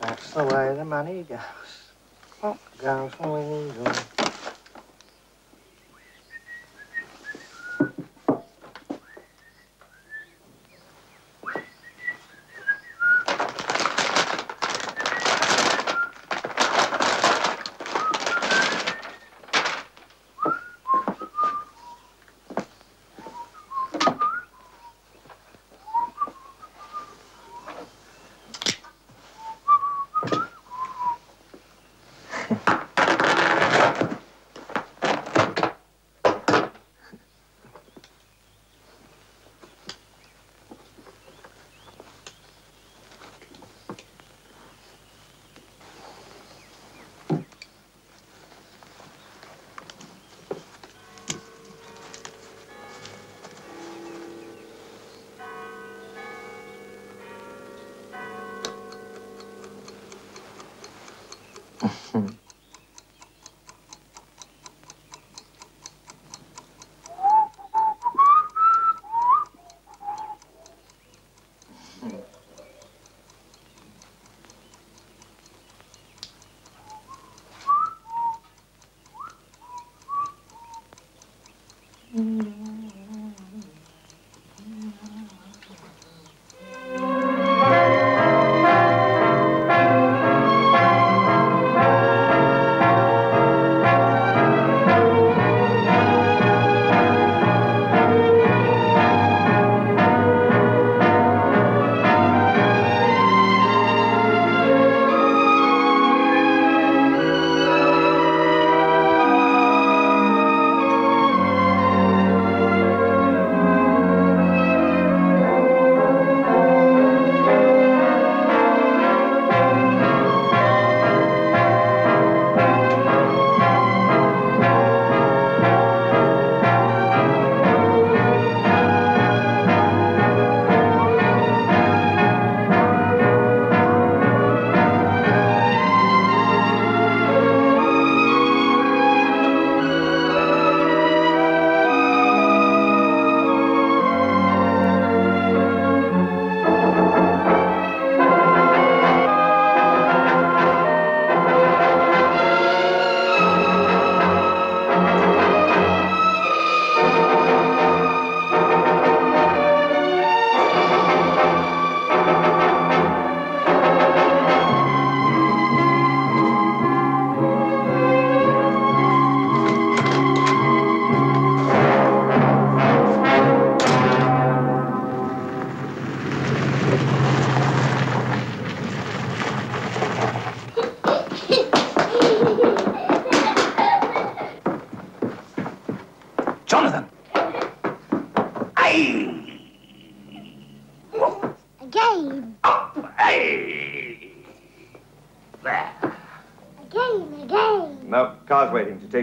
That's the way the money goes. Goes. Jonathan!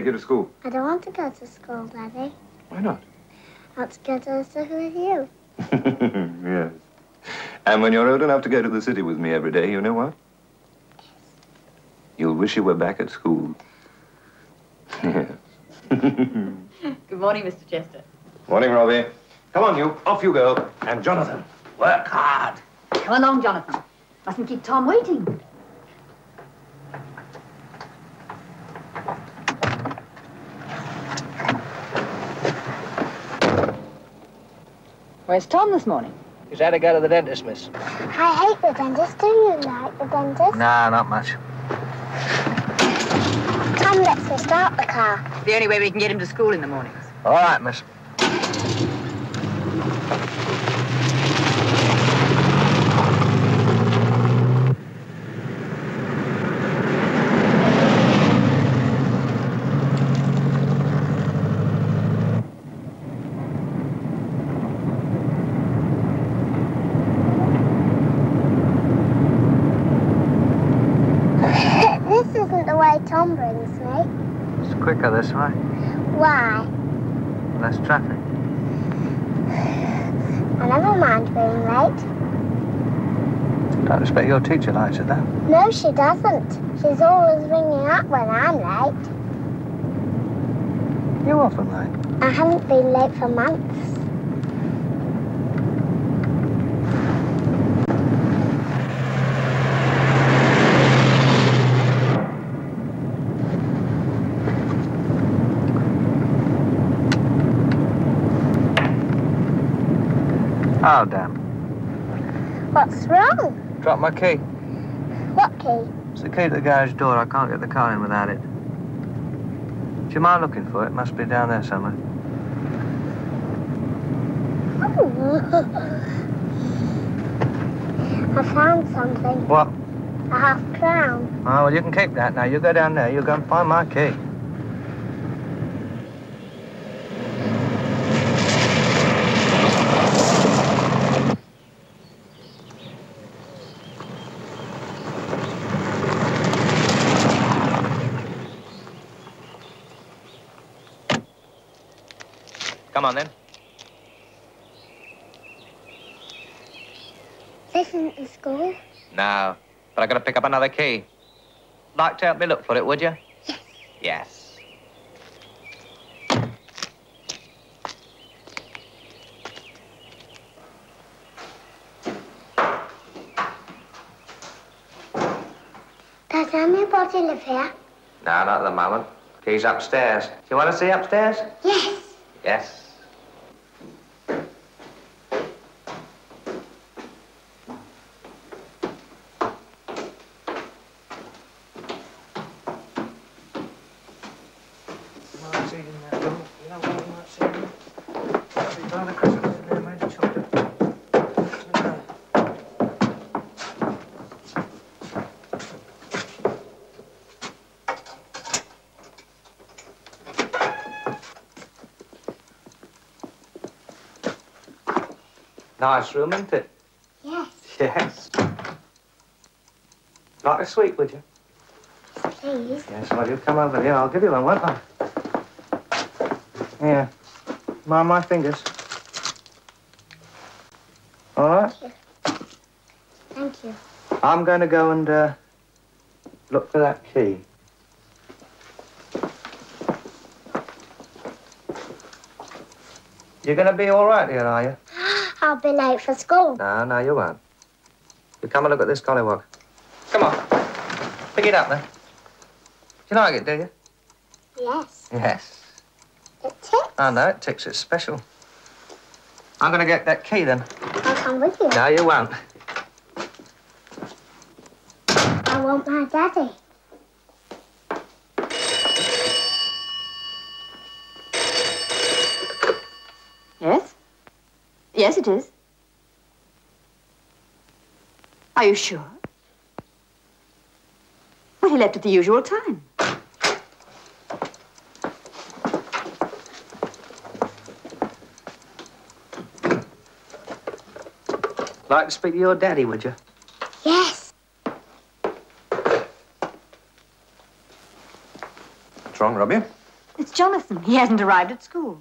Take you to school. I don't want to go to school, Daddy. Why not? I want to go to the city with you. yes. And when you're old enough to go to the city with me every day, you know what? Yes. You'll wish you were back at school. Yes. Good morning, Mr. Chester. Morning, Robbie. Come on, you. Off you go. And Jonathan, work hard. Come along, Jonathan. Mustn't keep Tom waiting. Where's Tom this morning? He's had to go to the dentist, miss. I hate the dentist. Do you like the dentist? Nah, not much. Tom lets me start the car. The only way we can get him to school in the mornings. All right, miss. this isn't the way Tom brings quicker this way. Why? Less traffic. I never mind being late. Don't expect your teacher likes it, though. No, she doesn't. She's always ringing up when I'm late. You often late. I haven't been late for months. Oh, damn. What's wrong? Dropped my key. What key? It's the key to the garage door. I can't get the car in without it. Do you mind looking for it? Must be down there somewhere. I found something. What? A half crown. Oh, well, you can keep that now. You go down there. You go and find my key. Come on, then. This isn't the school. No, but I got to pick up another key. Like to help me look for it, would you? Yes. Yes. Does anybody live here? No, not at the moment. Key's upstairs. Do you want to see upstairs? Yes. Yes. Nice room, isn't it? Yes, Yes. Like a sweet, would you? please. Yes, well, you come over here. I'll give you one, won't I? Here. Mind my fingers. All right? Thank you. I'm going to go and uh, look for that key. You're going to be all right here, are you? I'll be late for school. No, no, you won't. You come and look at this gollywog. Come on. Pick it up, then. Do you like it, do you? Yes. Yes. It ticks. I know, it ticks. It's special. I'm going to get that key, then. I'll come with you. No, you won't. I want my daddy. Yes? Yes, it is. Are you sure? Well, he left at the usual time. Like to speak to your daddy, would you? Yes. What's wrong, Robbie? It's Jonathan. He hasn't arrived at school.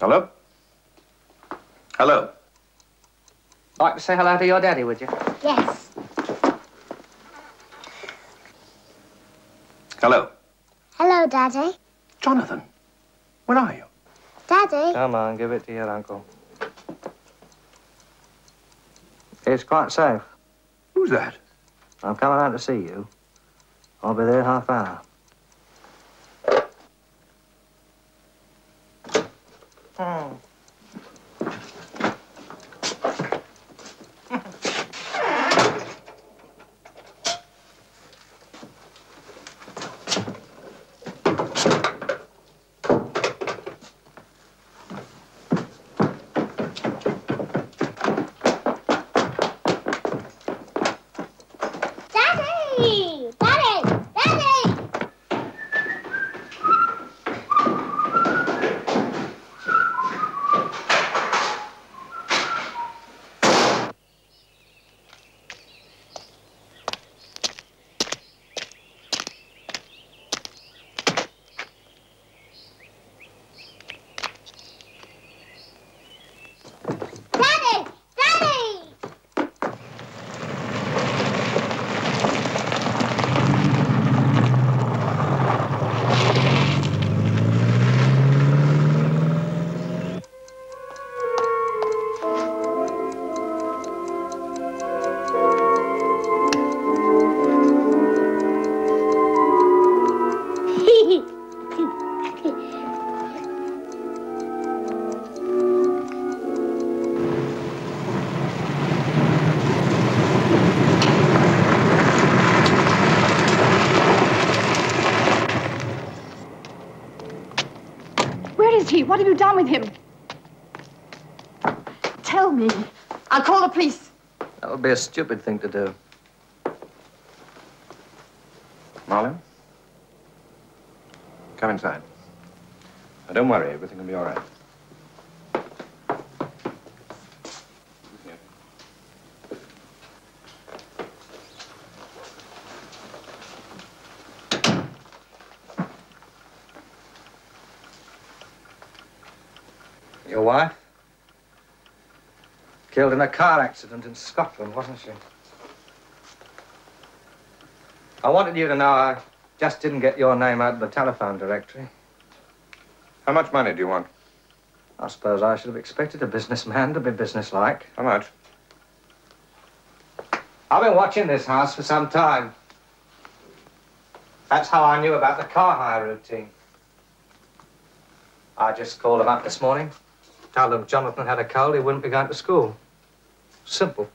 Hello? Hello? Like to say hello to your daddy, would you? Yes. Hello? Hello, Daddy. Jonathan, where are you? Daddy. Come on, give it to your uncle. It's quite safe. Who's that? I'm coming out to see you. I'll be there in half hour. With him? Tell me. I'll call the police. That would be a stupid thing to do. Marlon? Come inside. Now, don't worry, everything will be all right. Your wife? Killed in a car accident in Scotland, wasn't she? I wanted you to know I just didn't get your name out of the telephone directory. How much money do you want? I suppose I should have expected a businessman to be businesslike. How much? I've been watching this house for some time. That's how I knew about the car hire routine. I just called them up this morning, told them Jonathan had a cold, he wouldn't be going to school. Simple.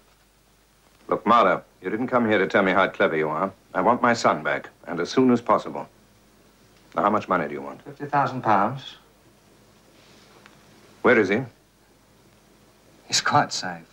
Look, Marlowe, you didn't come here to tell me how clever you are. I want my son back, and as soon as possible. Now, how much money do you want? Fifty thousand pounds. Where is he? He's quite safe.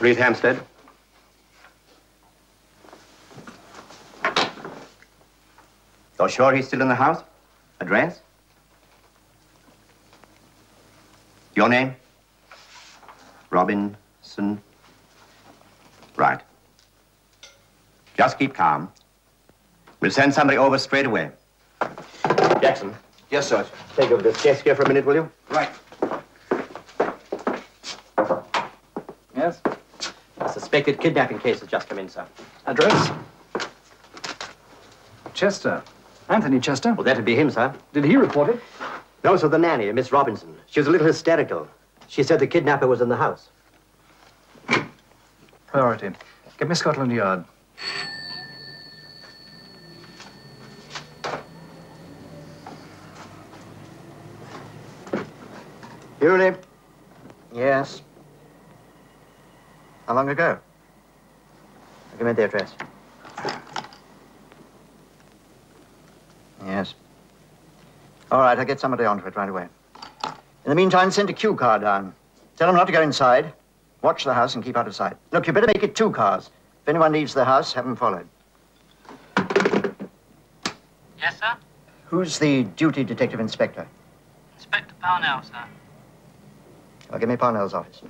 Reed Hampstead. You're sure he's still in the house? Address? Your name? Robinson. Right. Just keep calm. We'll send somebody over straight away. Jackson, Yes, sir. take over this desk here for a minute, will you? Right. Yes? A suspected kidnapping case has just come in, sir. Address? Chester. Anthony Chester. Well, that'd be him, sir. Did he report it? No, sir, the nanny, Miss Robinson. She was a little hysterical. She said the kidnapper was in the house. Priority. Get me Scotland Yard. Bewley? Yes. How long ago? Give me the address. Yes. All right, I'll get somebody onto it right away. In the meantime, send a Q car down. Tell them not to go inside. Watch the house and keep out of sight. Look, you better make it two cars. If anyone leaves the house, have them followed. Yes, sir? Who's the duty detective inspector? Inspector Parnell, sir. Well, give me Parnell's office.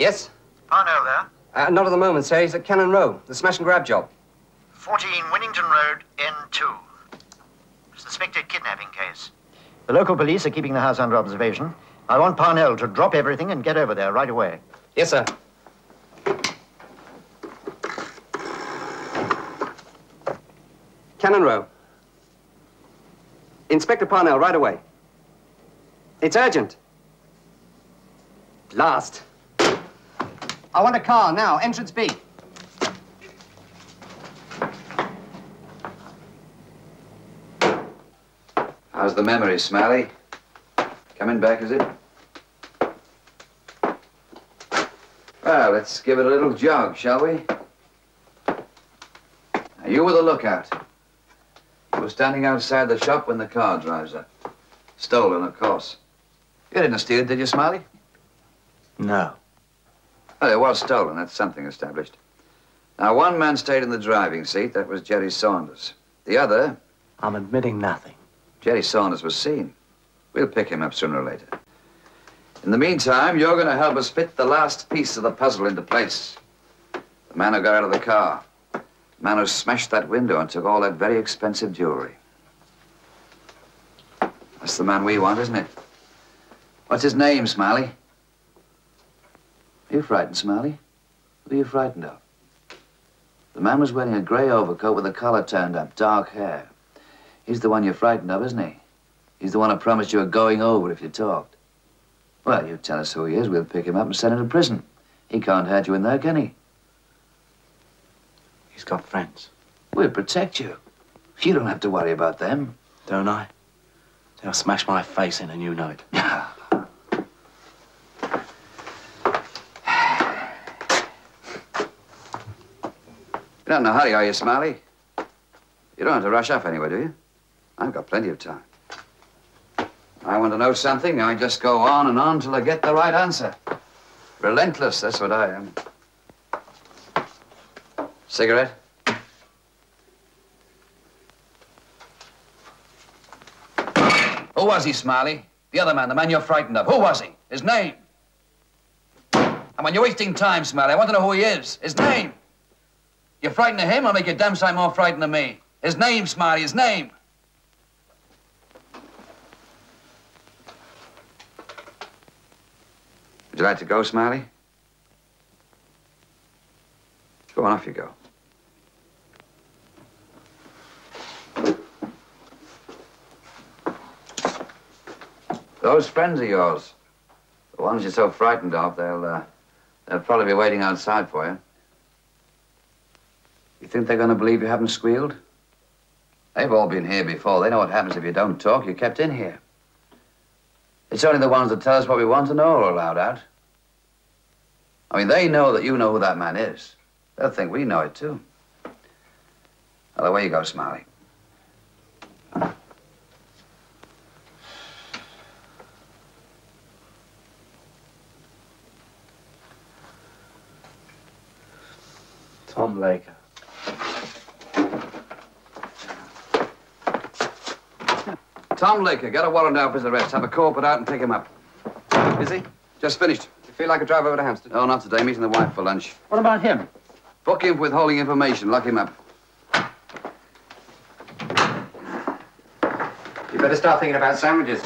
Yes? Parnell there. Uh, not at the moment, sir. He's at Cannon Row, the smash and grab job. 14 Winnington Road, N2. Suspected kidnapping case. The local police are keeping the house under observation. I want Parnell to drop everything and get over there right away. Yes, sir. Cannon Row. Inspector Parnell, right away. It's urgent. Last. I want a car now. Entrance B. How's the memory, Smiley? Coming back, is it? Well, let's give it a little jog, shall we? Now, you were the lookout. You were standing outside the shop when the car drives up. Stolen, of course. You didn't steal it, did you, Smiley? No. Well, it was stolen. That's something established. Now, one man stayed in the driving seat. That was Jerry Saunders. The other, I'm admitting nothing. Jerry Saunders was seen. We'll pick him up sooner or later. In the meantime, you're going to help us fit the last piece of the puzzle into place. The man who got out of the car. The man who smashed that window and took all that very expensive jewelry. That's the man we want, isn't it? What's his name, Smiley? Are you frightened, Smiley? What are you frightened of? The man was wearing a grey overcoat with the collar turned up, dark hair. He's the one you're frightened of, isn't he? He's the one I promised you a going over if you talked. Well, you tell us who he is, we'll pick him up and send him to prison. He can't hurt you in there, can he? He's got friends, We'll protect you. You don't have to worry about them. don't I? They'll smash my face in and you know it. You're not in a hurry, are you, Smiley? You don't have to rush off anywhere, do you? I've got plenty of time. I want to know something, I just go on and on till I get the right answer. Relentless, that's what I am. Cigarette? Who was he, Smiley? The other man, the man you're frightened of. Who was he? His name? And when you're wasting time, Smiley, I want to know who he is. His name. You're frightened of him, I'll make you damn sight more frightened of me. His name, Smiley, his name. Would you like to go, Smiley? Go on, off you go. Those friends of yours, the ones you're so frightened of, they'll, uh, they'll probably be waiting outside for you. You think they're going to believe you haven't squealed? They've all been here before. They know what happens if you don't talk. You're kept in here. It's only the ones that tell us what we want to know are allowed out. I mean, they know that you know who that man is. They'll think we know it, too. Well, away you go, Smiley. Tom Laker. Tom Laker, get a warrant out for his arrest. Have a call put out and pick him up. Is he? Just finished. You feel like a drive over to Hampstead? No, not today. Meeting the wife for lunch. What about him? Book him for withholding information. Lock him up. You better start thinking about sandwiches.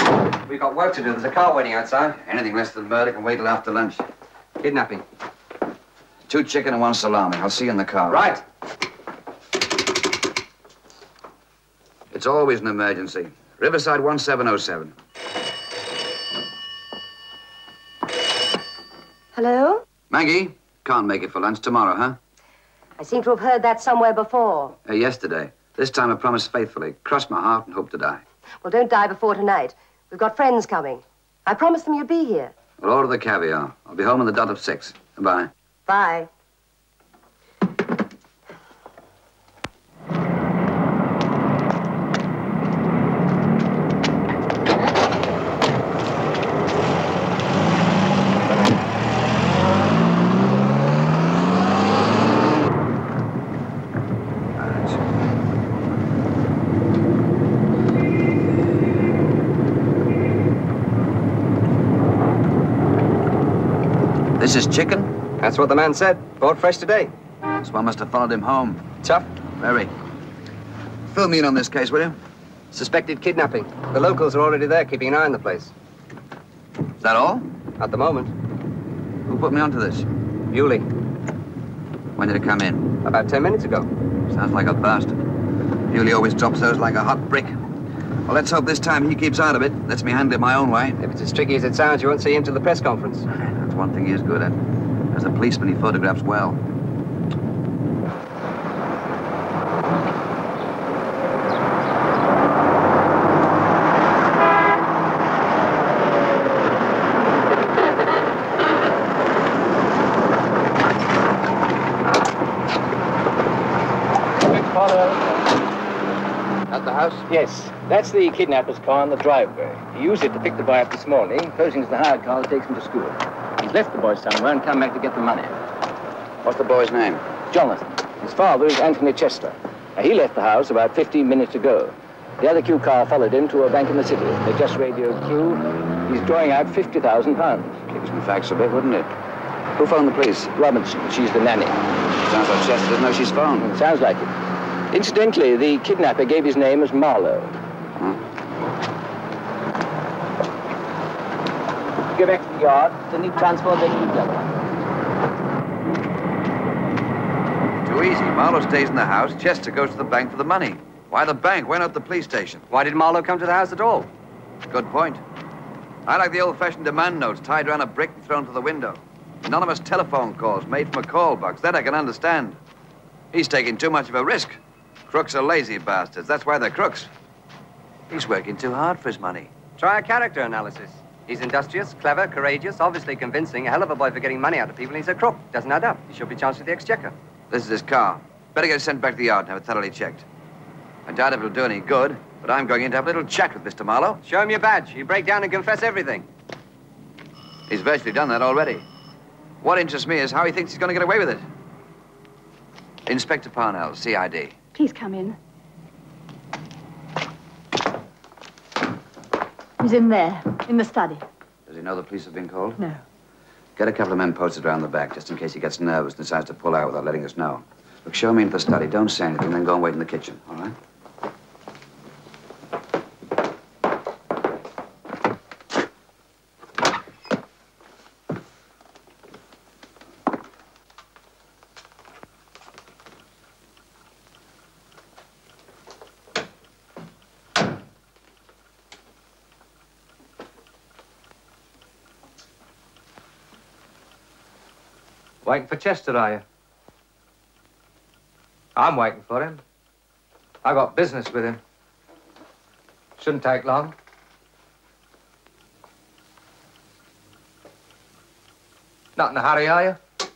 We've got work to do. There's a car waiting outside. Anything less than murder can wait till after lunch. Kidnapping. Two chicken and one salami. I'll see you in the car. Right. It's always an emergency. Riverside 1707. Hello? Maggie, can't make it for lunch tomorrow, huh? I seem to have heard that somewhere before. Uh, yesterday. This time I promised faithfully. Cross my heart and hope to die. Well, don't die before tonight. We've got friends coming. I promised them you'd be here. Well, order the caviar. I'll be home in the dot of six. Goodbye. Bye. This is chicken? That's what the man said. Bought fresh today. This one must have followed him home. Tough. Very. Fill me in on this case, will you? Suspected kidnapping. The locals are already there keeping an eye on the place. Is that all? At the moment. Who put me onto this? Bewley. When did it come in? About ten minutes ago. Sounds like a bastard. Bewley always drops those like a hot brick. Well, let's hope this time he keeps out of it. Lets me handle it my own way. If it's as tricky as it sounds, you won't see him till the press conference. That's one thing he is good at. As a policeman, he photographs well. At the house? Yes, that's the kidnapper's car in the driveway. He used it to pick the boy up this morning, posing as the hired car that takes him to school. Left the boy somewhere and come back to get the money. What's the boy's name? Jonathan. His father is Anthony Chester. Now, he left the house about 15 minutes ago. The other Q car followed him to a bank in the city. They just radioed Q. He's drawing out £50,000. Keep some facts a bit, wouldn't it? Who phoned the police? Robinson, she's the nanny. Sounds like Chester doesn't know she's phoned. Sounds like it. Incidentally, the kidnapper gave his name as Marlowe. The yard. Then need they keep level. Too easy. Marlowe stays in the house. Chester goes to the bank for the money. Why the bank? Why not the police station? Why did Marlowe come to the house at all? Good point. I like the old-fashioned demand notes tied around a brick and thrown to the window. Anonymous telephone calls made from a call box. That I can understand. He's taking too much of a risk. Crooks are lazy bastards. That's why they're crooks. He's working too hard for his money. Try a character analysis. He's industrious, clever, courageous, obviously convincing, a hell of a boy for getting money out of people, and he's a crook. Doesn't add up. He should be charged with the exchequer. This is his car. Better get it sent back to the yard and have it thoroughly checked. I doubt if it'll do any good, but I'm going in to have a little chat with Mr. Marlowe. Show him your badge. You break down and confess everything. He's virtually done that already. What interests me is how he thinks he's going to get away with it. Inspector Parnell, CID. Please come in. He's in there, in the study. Does he know the police have been called? No. Get a couple of men posted around the back, just in case he gets nervous and decides to pull out without letting us know. Look, show me into the study. Don't say anything, then go and wait in the kitchen, all right? Waiting for Chester, are you? I'm waiting for him. I got business with him. Shouldn't take long. Not in a hurry, are you?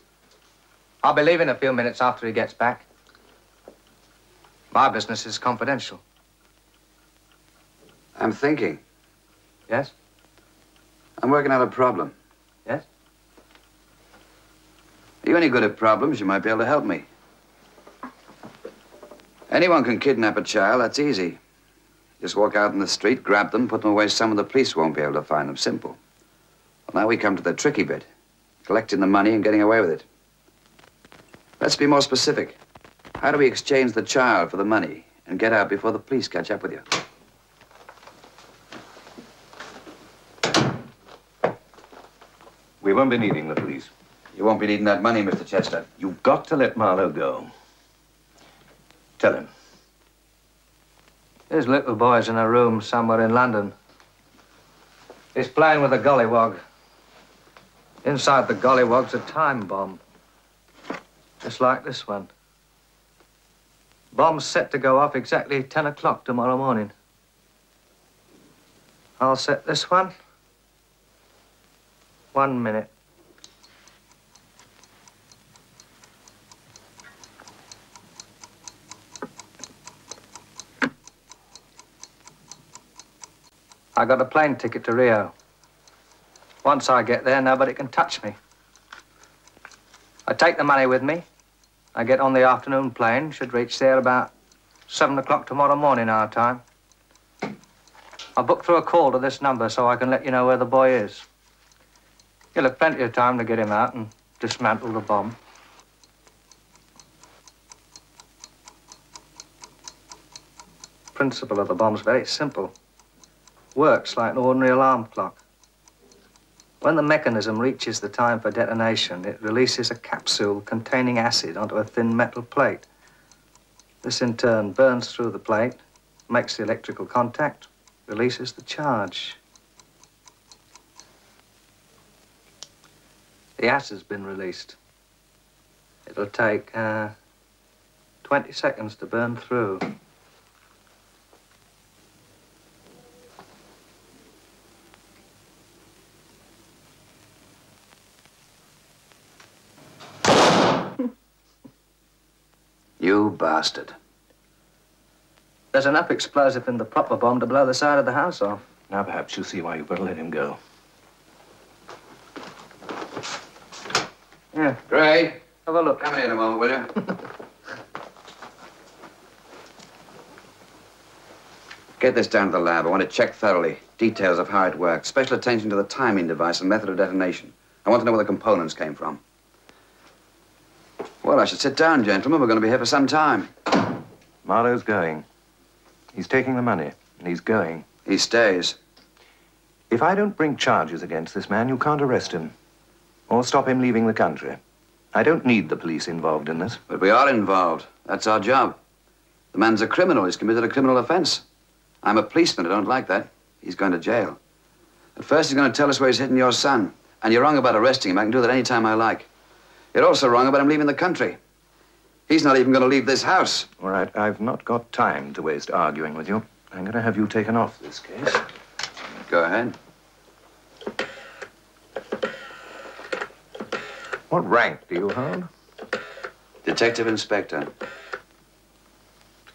I'll be leaving a few minutes after he gets back. My business is confidential. I'm thinking. Yes? I'm working out a problem. Yes? You any good at problems? You might be able to help me. Anyone can kidnap a child. That's easy. Just walk out in the street, grab them, put them away somewhere the police won't be able to find them. Simple. Well, now we come to the tricky bit. Collecting the money and getting away with it. Let's be more specific. How do we exchange the child for the money and get out before the police catch up with you? We won't be needing the police. You won't be needing that money, Mr. Chester. You've got to let Marlowe go. Tell him. His little boy's in a room somewhere in London. He's playing with a gollywog. Inside the gollywog's a time bomb. Just like this one. Bomb's set to go off exactly 10 o'clock tomorrow morning. I'll set this one. One minute. I got a plane ticket to Rio. Once I get there, nobody can touch me. I take the money with me. I get on the afternoon plane, should reach there about seven o'clock tomorrow morning, our time. I'll book through a call to this number so I can let you know where the boy is. You'll have plenty of time to get him out and dismantle the bomb. Principle of the bomb's very simple. Works like an ordinary alarm clock. When the mechanism reaches the time for detonation, it releases a capsule containing acid onto a thin metal plate. This in turn burns through the plate, makes the electrical contact, releases the charge. The acid's been released. It'll take uh, 20 seconds to burn through. You bastard. There's enough explosive in the proper bomb to blow the side of the house off. Now perhaps you'll see why you've got let him go. Yeah, Gray, have a look. come here in a moment, will you? Get this down to the lab. I want it checked thoroughly. Details of how it works. Special attention to the timing device and method of detonation. I want to know where the components came from. Well, I should sit down, gentlemen. We're going to be here for some time. Marlowe's going. He's taking the money, and he's going. He stays. If I don't bring charges against this man, you can't arrest him. Or stop him leaving the country. I don't need the police involved in this. But we are involved. That's our job. The man's a criminal. He's committed a criminal offense. I'm a policeman. I don't like that. He's going to jail. At first, he's going to tell us where he's hidden your son. And you're wrong about arresting him. I can do that any time I like. You're also wrong about him leaving the country. He's not even going to leave this house. All right, I've not got time to waste arguing with you. I'm going to have you taken off this case. Go ahead. What rank do you hold? Detective Inspector.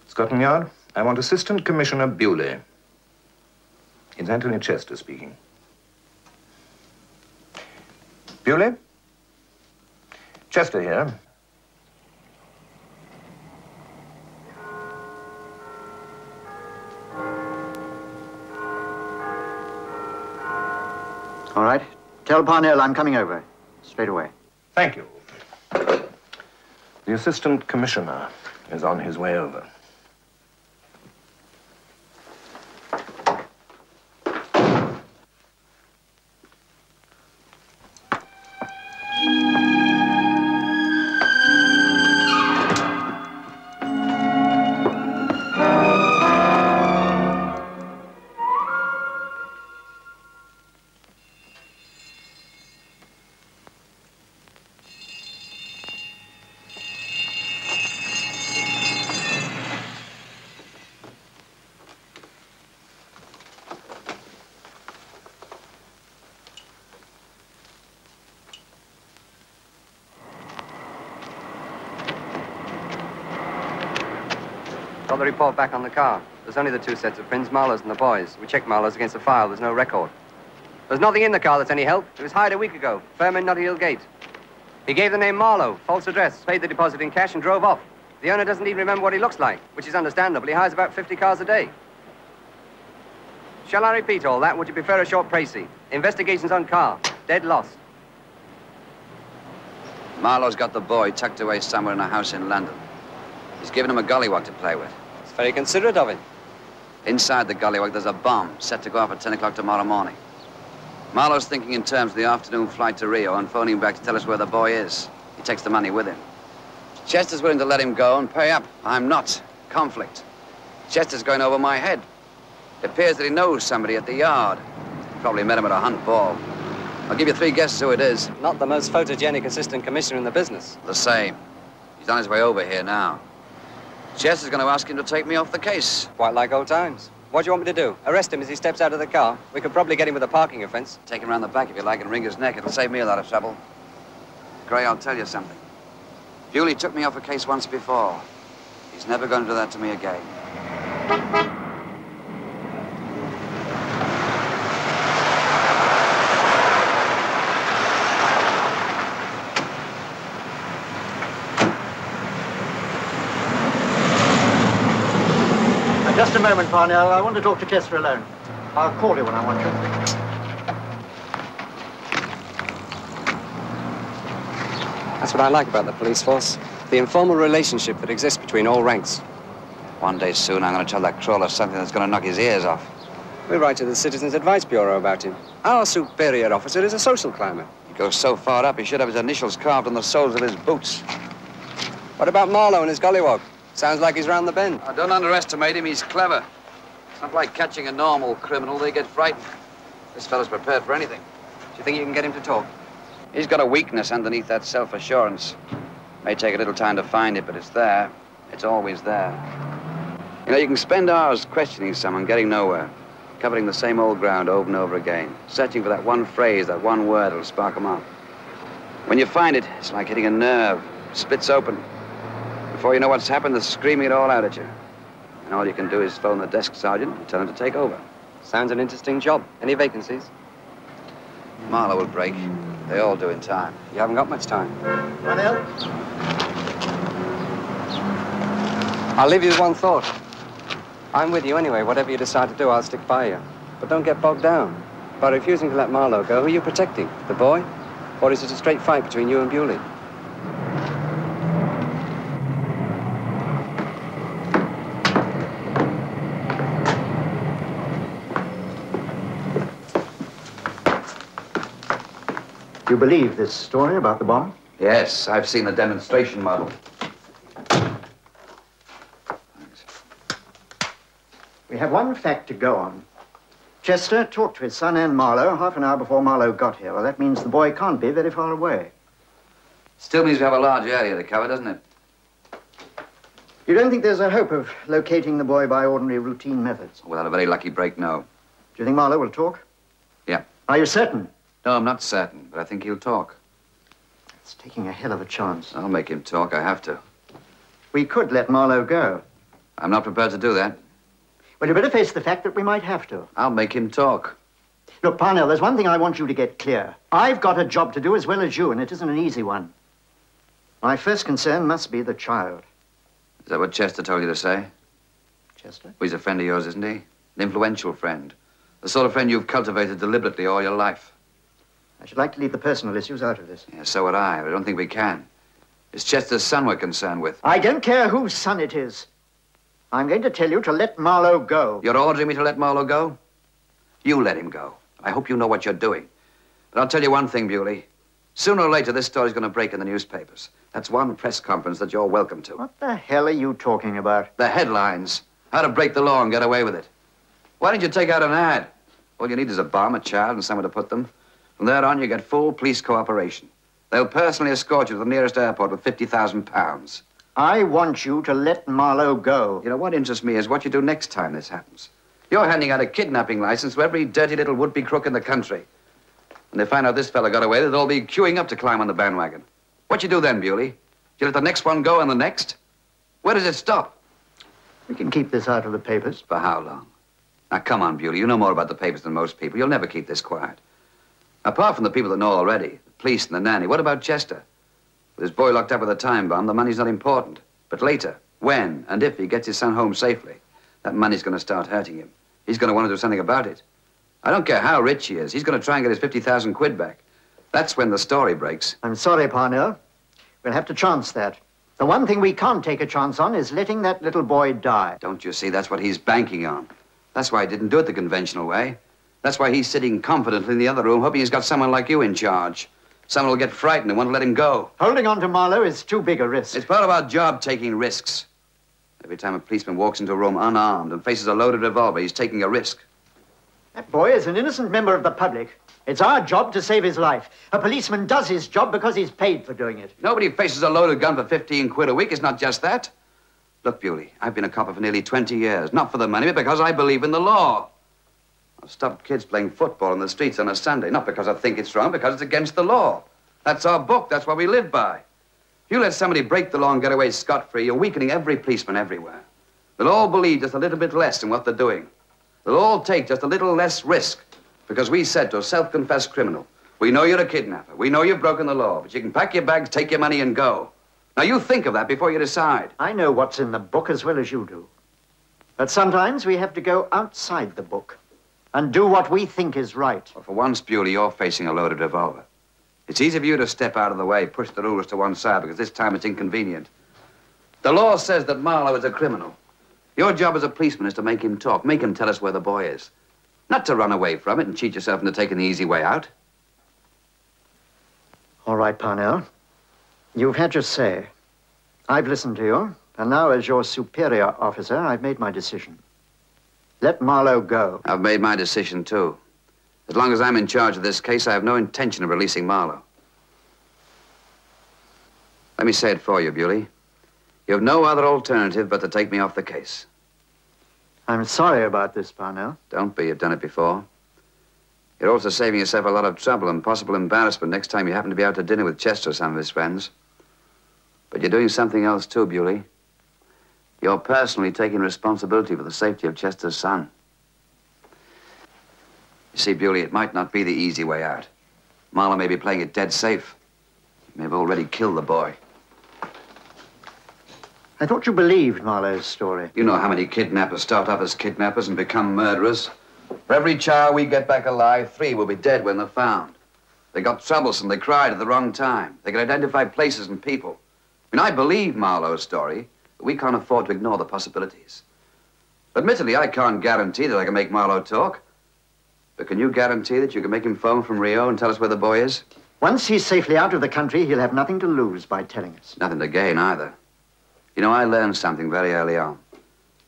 Scotland Yard, I want Assistant Commissioner Bewley. It's Anthony Chester speaking. Bewley? Chester here. All right. Tell Parnell I'm coming over. Straight away. Thank you. The Assistant Commissioner is on his way over. The report back on the car. There's only the two sets of prints, Marlowe's and the boys. We checked Marlowe's against the file. There's no record. There's nothing in the car that's any help. It was hired a week ago. Firm in Notting Hill Gate. He gave the name Marlowe, false address, paid the deposit in cash, and drove off. The owner doesn't even remember what he looks like, which is understandable. He hires about 50 cars a day. Shall I repeat all that? Would you prefer a short précis? Investigations on car. Dead lost. Marlowe's got the boy tucked away somewhere in a house in London. He's given him a gollywog to play with. Very considerate of him. Inside the gollywog, there's a bomb set to go off at 10 o'clock tomorrow morning. Marlowe's thinking in terms of the afternoon flight to Rio and phoning back to tell us where the boy is. He takes the money with him. Chester's willing to let him go and pay up. I'm not. Conflict. Chester's going over my head. It appears that he knows somebody at the yard. Probably met him at a hunt ball. I'll give you three guesses who it is. Not the most photogenic assistant commissioner in the business. The same. He's on his way over here now. Chester's going to ask him to take me off the case. Quite like old times. What do you want me to do? Arrest him as he steps out of the car? We could probably get him with a parking offense. Take him around the back if you like and wring his neck. It'll save me a lot of trouble. Gray, I'll tell you something. Bewley took me off a case once before. He's never going to do that to me again. Parnell. I want to talk to Chester alone. I'll call you when I want you. That's what I like about the police force. The informal relationship that exists between all ranks. One day soon, I'm going to tell that crawler something that's going to knock his ears off. We'll write to the Citizens Advice Bureau about him. Our superior officer is a social climber. He goes so far up, he should have his initials carved on the soles of his boots. What about Marlowe and his gollywog? Sounds like he's round the bend. Now, don't underestimate him. He's clever. Not like catching a normal criminal. They get frightened. This fellow's prepared for anything. Do you think you can get him to talk? He's got a weakness underneath that self-assurance. May take a little time to find it, but it's there. It's always there. You know, you can spend hours questioning someone, getting nowhere, covering the same old ground over and over again, searching for that one phrase, that one word that'll spark them up. When you find it, it's like hitting a nerve. Splits open. Before you know what's happened, they're screaming it all out at you. And all you can do is phone the desk sergeant and tell him to take over. Sounds an interesting job. Any vacancies? Marlowe will break. They all do in time. You haven't got much time. Parnell? I'll leave you with one thought. I'm with you anyway. Whatever you decide to do, I'll stick by you. But don't get bogged down. By refusing to let Marlowe go, who are you protecting? The boy? Or is it a straight fight between you and Bewley? You believe this story about the bomb? Yes, I've seen the demonstration model. Thanks. We have one fact to go on. Chester talked to his son and Marlowe half an hour before Marlowe got here. Well, that means the boy can't be very far away. Still means we have a large area to cover, doesn't it? You don't think there's a hope of locating the boy by ordinary routine methods? Without a very lucky break, no. Do you think Marlowe will talk? Yeah. Are you certain? No, I'm not certain, but I think he'll talk. It's taking a hell of a chance. I'll make him talk. I have to. We could let Marlowe go. I'm not prepared to do that. Well, you better face the fact that we might have to. I'll make him talk. Look, Parnell, there's one thing I want you to get clear. I've got a job to do as well as you, and it isn't an easy one. My first concern must be the child. Is that what Chester told you to say? Chester? Well, he's a friend of yours, isn't he? An influential friend. The sort of friend you've cultivated deliberately all your life. I should like to leave the personal issues out of this. Yeah, so would I, but I don't think we can. It's Chester's son we're concerned with. I don't care whose son it is. I'm going to tell you to let Marlowe go. You're ordering me to let Marlowe go? You let him go. I hope you know what you're doing. But I'll tell you one thing, Bewley. Sooner or later, this story's going to break in the newspapers. That's one press conference that you're welcome to. What the hell are you talking about? The headlines. How to break the law and get away with it. Why don't you take out an ad? All you need is a bomb, a child, and somewhere to put them. From there on, you get full police cooperation. They'll personally escort you to the nearest airport with 50,000 pounds. I want you to let Marlowe go. You know, what interests me is what you do next time this happens. You're handing out a kidnapping license to every dirty little would-be crook in the country. When they find out this fella got away, they'll all be queuing up to climb on the bandwagon. What you do then, Bewley? You let the next one go and the next? Where does it stop? We can keep this out of the papers. For how long? Now, come on, Bewley. You know more about the papers than most people. You'll never keep this quiet. Apart from the people that know already, the police and the nanny, what about Chester? With his boy locked up with a time bomb, the money's not important. But later, when and if he gets his son home safely, that money's going to start hurting him. He's going to want to do something about it. I don't care how rich he is. He's going to try and get his 50,000 quid back. That's when the story breaks. I'm sorry, Parnell. We'll have to chance that. The one thing we can't take a chance on is letting that little boy die. Don't you see? That's what he's banking on. That's why he didn't do it the conventional way. That's why he's sitting confidently in the other room, hoping he's got someone like you in charge. Someone will get frightened and won't let him go. Holding on to Marlowe is too big a risk. It's part of our job taking risks. Every time a policeman walks into a room unarmed and faces a loaded revolver, he's taking a risk. That boy is an innocent member of the public. It's our job to save his life. A policeman does his job because he's paid for doing it. Nobody faces a loaded gun for 15 quid a week. It's not just that. Look, Bewley, I've been a copper for nearly 20 years. Not for the money, but because I believe in the law. I've stopped kids playing football in the streets on a Sunday, not because I think it's wrong, because it's against the law. That's our book. That's what we live by. If you let somebody break the law and get away scot-free, you're weakening every policeman everywhere. They'll all believe just a little bit less in what they're doing. They'll all take just a little less risk because we said to a self-confessed criminal, we know you're a kidnapper. We know you've broken the law, but you can pack your bags, take your money, and go. Now, you think of that before you decide. I know what's in the book as well as you do. But sometimes we have to go outside the book and do what we think is right. Well, for once, Bewley, you're facing a loaded revolver. It's easy for you to step out of the way, push the rulers to one side, because this time it's inconvenient. The law says that Marlowe is a criminal. Your job as a policeman is to make him talk, make him tell us where the boy is. Not to run away from it and cheat yourself into taking the easy way out. All right, Parnell. You've had your say. I've listened to you, and now as your superior officer, I've made my decision. Let Marlowe go. I've made my decision, too. As long as I'm in charge of this case, I have no intention of releasing Marlowe. Let me say it for you, Bewley. You have no other alternative but to take me off the case. I'm sorry about this, Parnell. Don't be. You've done it before. You're also saving yourself a lot of trouble and possible embarrassment next time you happen to be out to dinner with Chester or some of his friends. But you're doing something else, too, Bewley. You're personally taking responsibility for the safety of Chester's son. You see, Bewley, it might not be the easy way out. Marlowe may be playing it dead safe. He may have already killed the boy. I thought you believed Marlowe's story. You know how many kidnappers start off as kidnappers and become murderers. For every child we get back alive, three will be dead when they're found. They got troublesome, they cried at the wrong time. They could identify places and people. I mean, I believe Marlowe's story, we can't afford to ignore the possibilities. Admittedly, I can't guarantee that I can make Marlowe talk. But can you guarantee that you can make him phone from Rio and tell us where the boy is? Once he's safely out of the country, he'll have nothing to lose by telling us. Nothing to gain either. You know, I learned something very early on.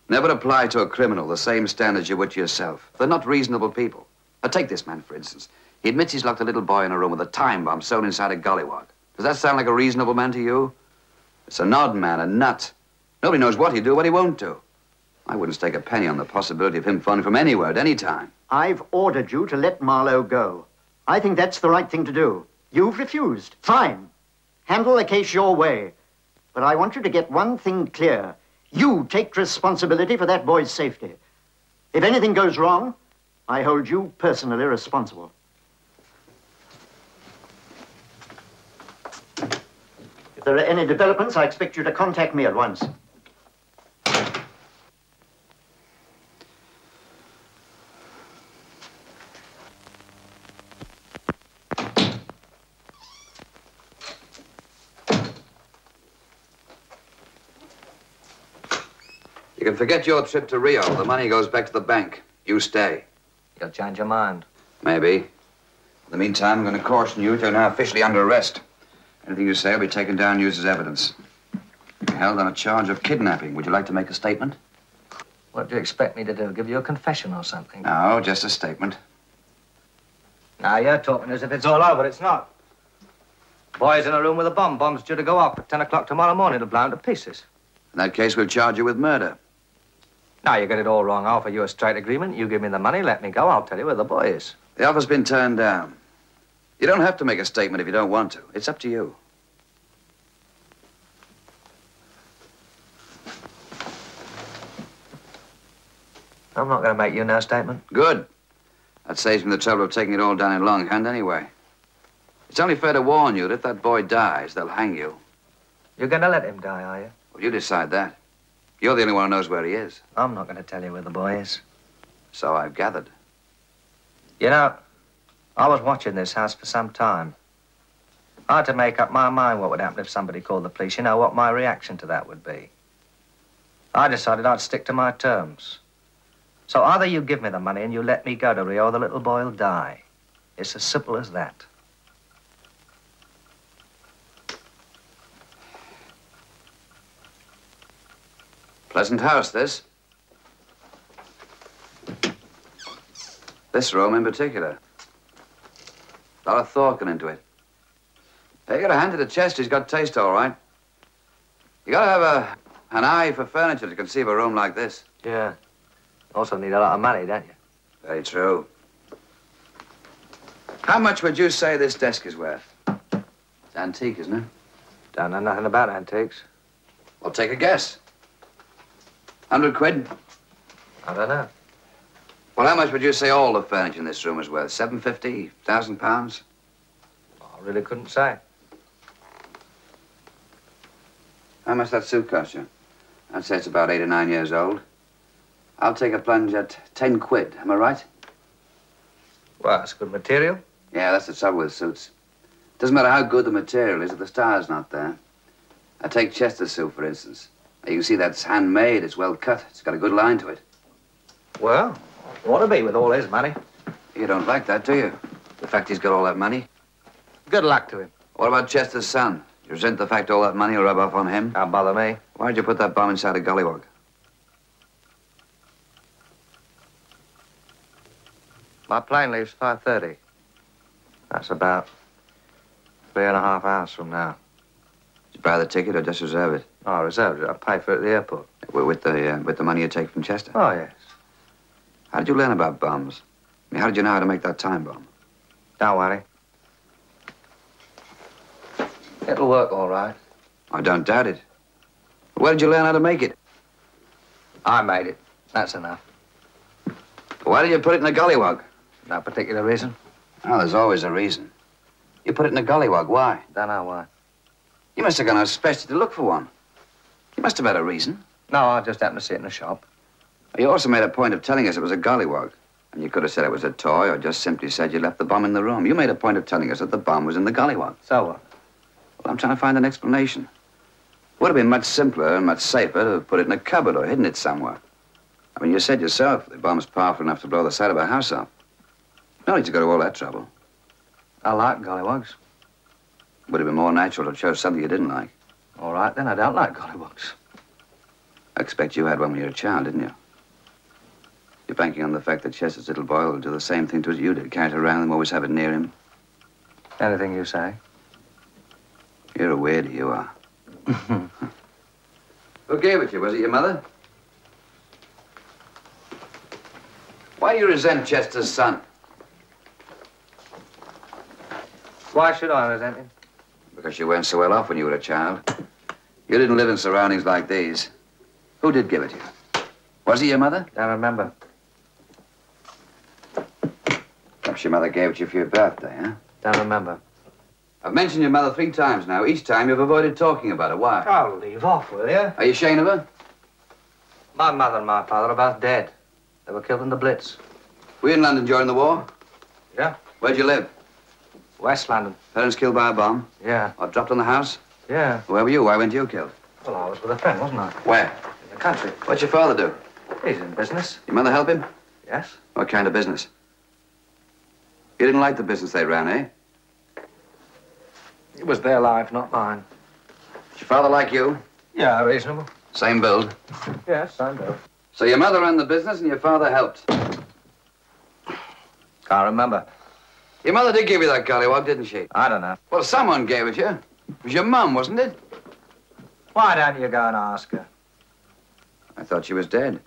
Never apply to a criminal the same standards you would to yourself. They're not reasonable people. Now, take this man, for instance. He admits he's locked a little boy in a room with a time bomb sewn inside a gollywog. Does that sound like a reasonable man to you? It's an odd man, a nut. Nobody knows what he'll do, what he won't do. I wouldn't stake a penny on the possibility of him phoning from anywhere at any time. I've ordered you to let Marlowe go. I think that's the right thing to do. You've refused. Fine. Handle the case your way. But I want you to get one thing clear. You take responsibility for that boy's safety. If anything goes wrong, I hold you personally responsible. If there are any developments, I expect you to contact me at once. You can forget your trip to Rio. The money goes back to the bank. You stay. You'll change your mind. Maybe. In the meantime, I'm going to caution you you're now officially under arrest. Anything you say will be taken down and used as evidence. You're held on a charge of kidnapping. Would you like to make a statement? What do you expect me to do? Give you a confession or something? No, just a statement. Now, you're talking as if it's all over. It's not. Boy's in a room with a bomb. Bomb's due to go off at 10 o'clock tomorrow morning. It'll blow him to pieces. In that case, we'll charge you with murder. Now, you get it all wrong. I'll offer you a straight agreement. You give me the money, let me go. I'll tell you where the boy is. The offer's been turned down. You don't have to make a statement if you don't want to. It's up to you. I'm not going to make you no statement. Good. That saves me the trouble of taking it all down in longhand anyway. It's only fair to warn you that if that boy dies, they'll hang you. You're going to let him die, are you? Well, you decide that. You're the only one who knows where he is. I'm not going to tell you where the boy is. So I've gathered. You know, I was watching this house for some time. I had to make up my mind what would happen if somebody called the police. You know what my reaction to that would be. I decided I'd stick to my terms. So either you give me the money and you let me go to Rio, or the little boy will die. It's as simple as that. Pleasant house, this. This room in particular. A lot of thought gone into it. Hey, you got a hand to the chest. He's got taste, all right. You gotta have a, an eye for furniture to conceive a room like this. Yeah. Also need a lot of money, don't you? Very true. How much would you say this desk is worth? It's antique, isn't it? Don't know nothing about antiques. Well, take a guess. Hundred quid? I don't know. Well, how much would you say all the furniture in this room is worth? Seven fifty, thousand pounds? I really couldn't say. How much that suit cost you? I'd say it's about eight or nine years old. I'll take a plunge at ten quid. Am I right? Well, it's good material. Yeah, that's the trouble with suits. Doesn't matter how good the material is if the star's not there. I take Chester's suit, for instance. You see that's handmade. It's well cut. It's got a good line to it. Well, ought to be with all his money. You don't like that, do you? The fact he's got all that money? Good luck to him. What about Chester's son? You resent the fact all that money will rub off on him? Can't bother me. Why'd you put that bomb inside a gollywog? My plane leaves 5.30. That's about three and a half hours from now. Did you buy the ticket or just reserve it? Oh, I reserved it. I pay for it at the airport. With, with the uh, with the money you take from Chester? Oh, yes. How did you learn about bombs? I mean, how did you know how to make that time bomb? Don't worry. It'll work all right. I don't doubt it. Where did you learn how to make it? I made it. That's enough. Why did you put it in a gollywog? No particular reason. Oh, there's always a reason. You put it in a gollywog. Why? Don't know why. You must have gone out specially to look for one. You must have had a reason. No, I just happened to see it in the shop. You also made a point of telling us it was a gollywog. And you could have said it was a toy or just simply said you left the bomb in the room. You made a point of telling us that the bomb was in the gollywog. So what? Well, I'm trying to find an explanation. It would have been much simpler and much safer to have put it in a cupboard or hidden it somewhere. I mean, you said yourself the bomb's powerful enough to blow the side of a house up. No need to go to all that trouble. I like gollywogs. Would have been more natural to chose something you didn't like. All right, then I don't like gollywogs. I expect you had one when you were a child, didn't you? You're banking on the fact that Chester's little boy will do the same thing to as you did, carry it around and always have it near him. Anything you say. You're a weirdo, you are. Who gave it you? Was it your mother? Why do you resent Chester's son? Why should I resent him? Because you weren't so well off when you were a child. You didn't live in surroundings like these. Who did give it to you? Was it your mother? Don't remember. Perhaps your mother gave it to you for your birthday, huh? Don't remember. I've mentioned your mother three times now. Each time you've avoided talking about her. Why? I'll leave off, will you? Are you ashamed of her? My mother and my father are both dead. They were killed in the Blitz. Were you in London during the war? Yeah. Where'd you live? West London. Parents killed by a bomb? Yeah. Or dropped on the house? Yeah. Where were you? Why weren't you killed? Well, I was with a friend, wasn't I? Where? In the country. What'd your father do? He's in business. Your mother help him? Yes. What kind of business? You didn't like the business they ran, eh? It was their life, not mine. Did your father like you? Yeah, reasonable. Same build. Yes, same build. So your mother ran the business and your father helped. Can't remember. Your mother did give you that gollywog, didn't she? I don't know. Well, someone gave it you. It was your mum, wasn't it? Why don't you go and ask her? I thought she was dead.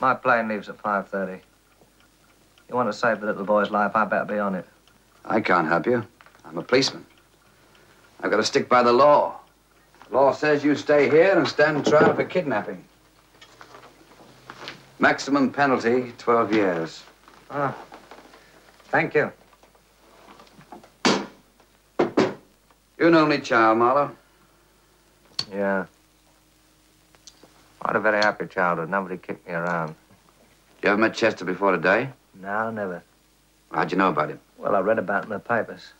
My plane leaves at 5.30. You want to save the little boy's life, I'd better be on it. I can't help you. I'm a policeman. I've got to stick by the law. The law says you stay here and stand trial for kidnapping. Maximum penalty, 12 years. Ah. Thank you. You're an only child, Marlowe. Yeah. I had a very happy childhood. Nobody kicked me around. You ever met Chester before today? No, never. How'd you know about him? Well, I read about him in the papers.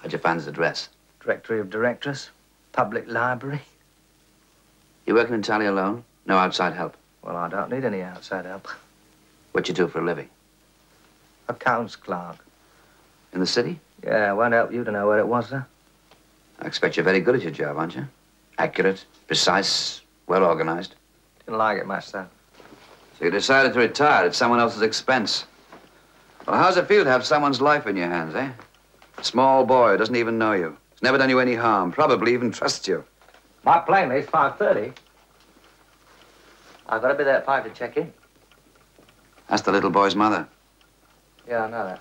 How'd you find his address? Directory of Directors, Public Library. You working entirely alone? No outside help? Well, I don't need any outside help. What you do for a living? Accounts clerk. In the city? Yeah, won't help you to know where it was, sir. I expect you're very good at your job, aren't you? Accurate, precise, well organized. Didn't like it much, sir. So you decided to retire at someone else's expense. Well, how's it feel to have someone's life in your hands, eh? A small boy who doesn't even know you. Has never done you any harm, probably even trusts you. My plane leaves 5.30. I've got to be there at 5 to check in. That's the little boy's mother. Yeah, I know that.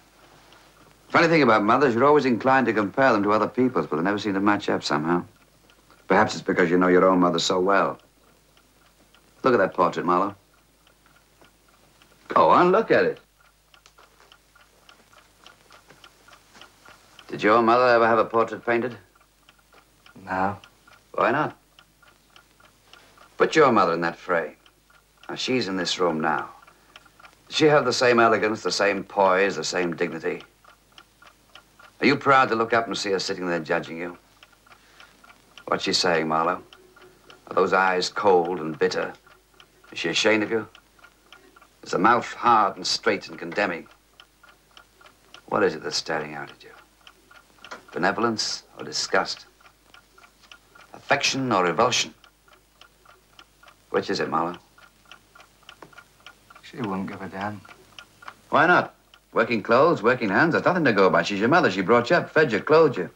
Funny thing about mothers, you're always inclined to compare them to other people's, but they never seem to match up somehow. Perhaps it's because you know your own mother so well. Look at that portrait, Marlowe. Go on, look at it. Did your mother ever have a portrait painted? No. Why not? Put your mother in that frame. Now, she's in this room now. Does she have the same elegance, the same poise, the same dignity? Are you proud to look up and see her sitting there judging you? What's she saying, Marlowe? Are those eyes cold and bitter? Is she ashamed of you? Is the mouth hard and straight and condemning? What is it that's staring out at you? Benevolence or disgust? Affection or revulsion? Which is it, Marlowe? She wouldn't give a damn. Why not? Working clothes, working hands, there's nothing to go by. She's your mother. She brought you up, fed you, clothed you.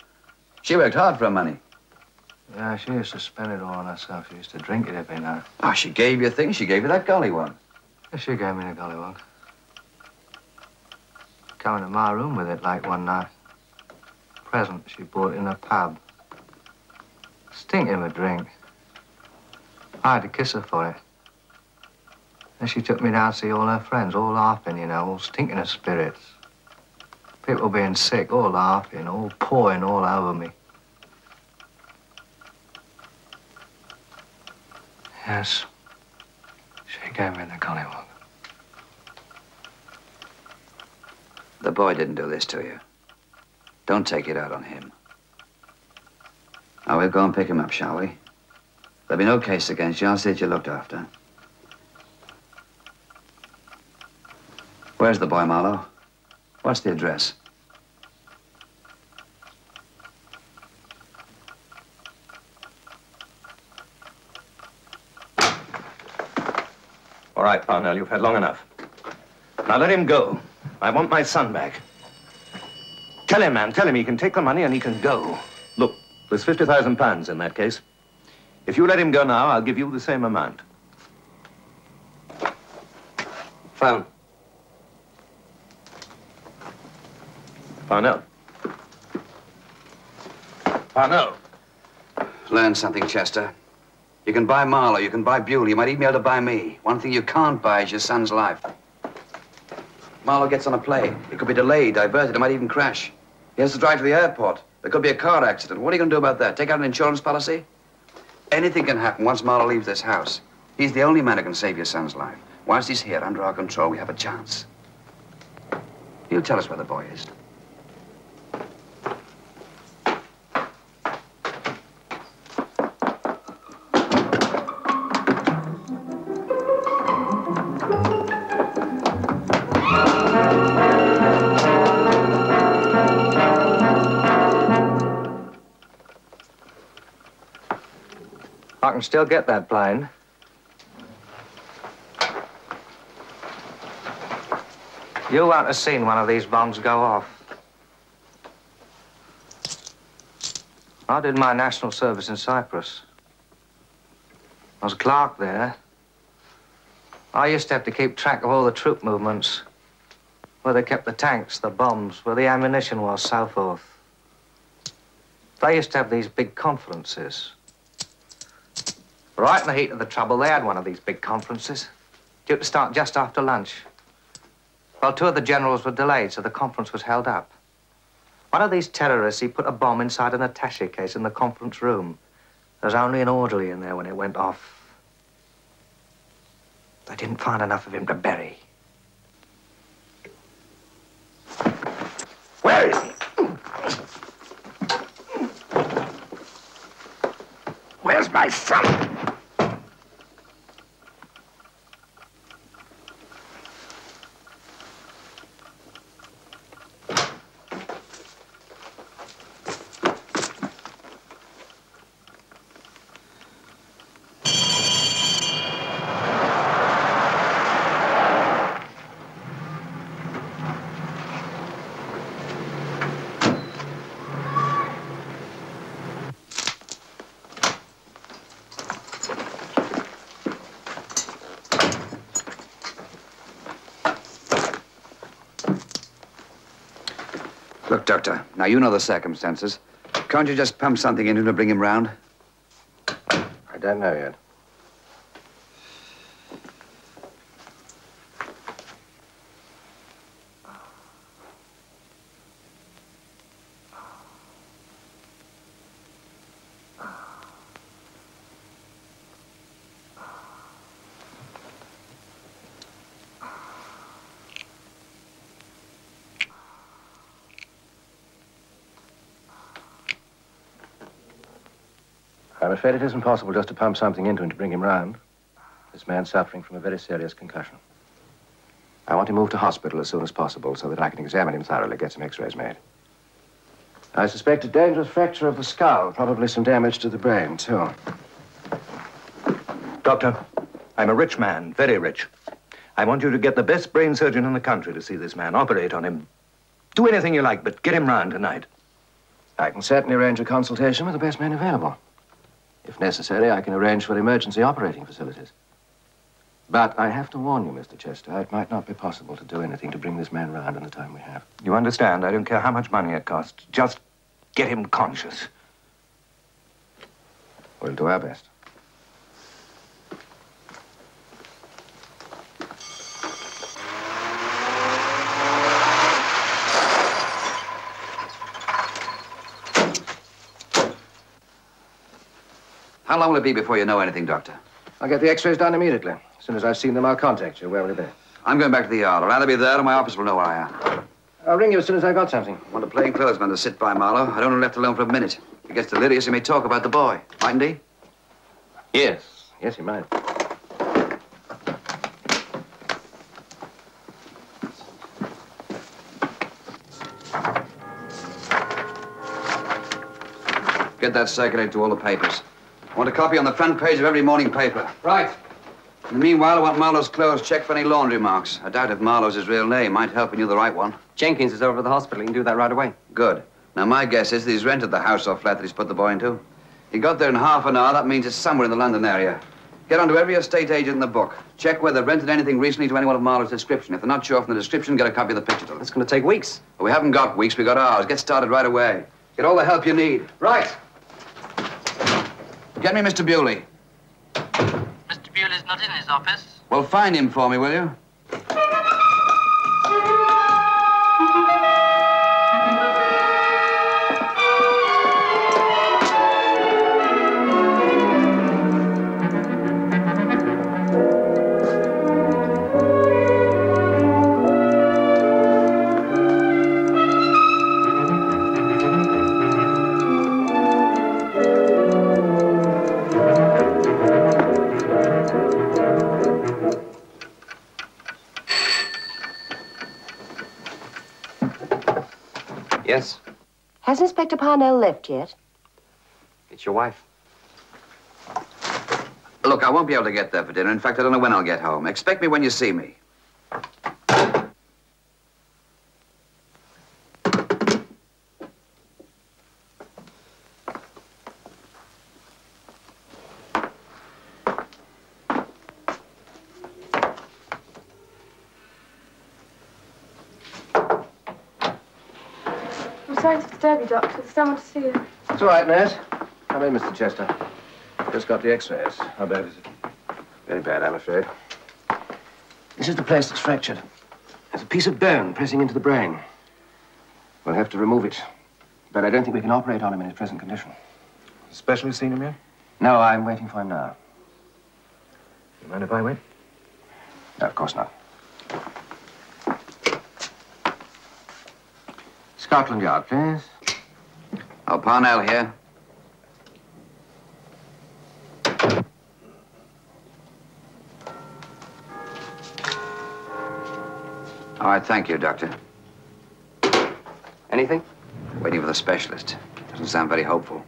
She worked hard for her money. Yeah, she used to spend it all on herself. She used to drink it every night. Oh, she gave you things. She gave you that golly one. Yeah, she gave me the gollywog. Come into my room with it like one night. Present she bought in a pub. Stinking of a drink. I had to kiss her for it. And she took me down to see all her friends, all laughing, you know, all stinking of spirits. People being sick, all laughing, all pouring all over me. Yes, she gave me the gollywog. The boy didn't do this to you. Don't take it out on him. Now, we'll go and pick him up, shall we? There'll be no case against you. I'll see that you're looked after. Where's the boy, Marlowe? What's the address? All right, Parnell, you've had long enough. Now let him go. I want my son back. Tell him, man, tell him he can take the money and he can go. Look, there's 50,000 pounds in that case. If you let him go now, I'll give you the same amount. Phone. Parnell. Parnell. Learn something, Chester. You can buy Marlowe, you can buy Bewley, you might even be able to buy me. One thing you can't buy is your son's life. Marlowe gets on a plane. It could be delayed, diverted, it might even crash. He has to drive to the airport. There could be a car accident. What are you going to do about that? Take out an insurance policy? Anything can happen once Marlowe leaves this house. He's the only man who can save your son's life. Whilst he's here, under our control, we have a chance. He'll tell us where the boy is. Can still get that plane. You won't have seen one of these bombs go off. I did my national service in Cyprus. I was a clerk there. I used to have to keep track of all the troop movements, where they kept the tanks, the bombs, where the ammunition was, so forth. They used to have these big conferences. Right in the heat of the trouble, they had one of these big conferences, due to start just after lunch. Well, two of the generals were delayed, so the conference was held up. One of these terrorists, he put a bomb inside an attache case in the conference room. There was only an orderly in there when it went off. They didn't find enough of him to bury. Where is he? Where's my son? Look, Doctor, now you know the circumstances. Can't you just pump something into him to bring him round? I don't know yet. I'm afraid it isn't possible just to pump something into him to bring him round. This man's suffering from a very serious concussion. I want him moved to hospital as soon as possible so that I can examine him thoroughly, get some x-rays made. I suspect a dangerous fracture of the skull, probably some damage to the brain, too. Doctor, I'm a rich man, very rich. I want you to get the best brain surgeon in the country to see this man, operate on him. Do anything you like, but get him round tonight. I can certainly arrange a consultation with the best men available. If necessary, I can arrange for emergency operating facilities. But I have to warn you, Mr. Chester, it might not be possible to do anything to bring this man round in the time we have. You understand? I don't care how much money it costs. Just get him conscious. We'll do our best. How long will it be before you know anything, Doctor? I'll get the x-rays done immediately. As soon as I've seen them, I'll contact you. Where will you be? I'm going back to the yard. I'll either be there or my office will know where I am. I'll ring you as soon as I've got something. I want a plain clothes man to sit by Marlowe. I don't want him left alone for a minute. If he gets delirious, he may talk about the boy. Mightn't he? Yes. Yes, he might. Get that circulated to all the papers. I want a copy on the front page of every morning paper. Right. In the meanwhile, I want Marlowe's clothes checked for any laundry marks. I doubt if Marlowe's his real name. Might help you the right one. Jenkins is over at the hospital. He can do that right away. Good. Now, my guess is that he's rented the house or flat that he's put the boy into. He got there in half an hour. That means it's somewhere in the London area. Get onto every estate agent in the book. Check whether they've rented anything recently to anyone of Marlowe's description. If they're not sure from the description, get a copy of the picture to them. It's going to take weeks. Well, we haven't got weeks. We've got hours. Get started right away. Get all the help you need. Right. Get me Mr. Bewley. Mr. Bewley's not in his office. Well, find him for me, will you? Has Inspector Parnell left yet? it's your wife. Look, I won't be able to get there for dinner. In fact, I don't know when I'll get home. Expect me when you see me. I'm sorry to disturb you, Doctor. There's someone to see you. It's all right, nurse. Come in, Mr. Chester. Just got the x-rays. How bad is it? Very bad, I'm afraid. This is the place that's fractured. There's a piece of bone pressing into the brain. We'll have to remove it. But I don't think we can operate on him in his present condition. Specialist seen him yet? No, I'm waiting for him now. You mind if I wait? No, of course not. Scotland Yard, please. Oh, Parnell here. All right, thank you, Doctor. Anything? Waiting for the specialist. Doesn't sound very hopeful.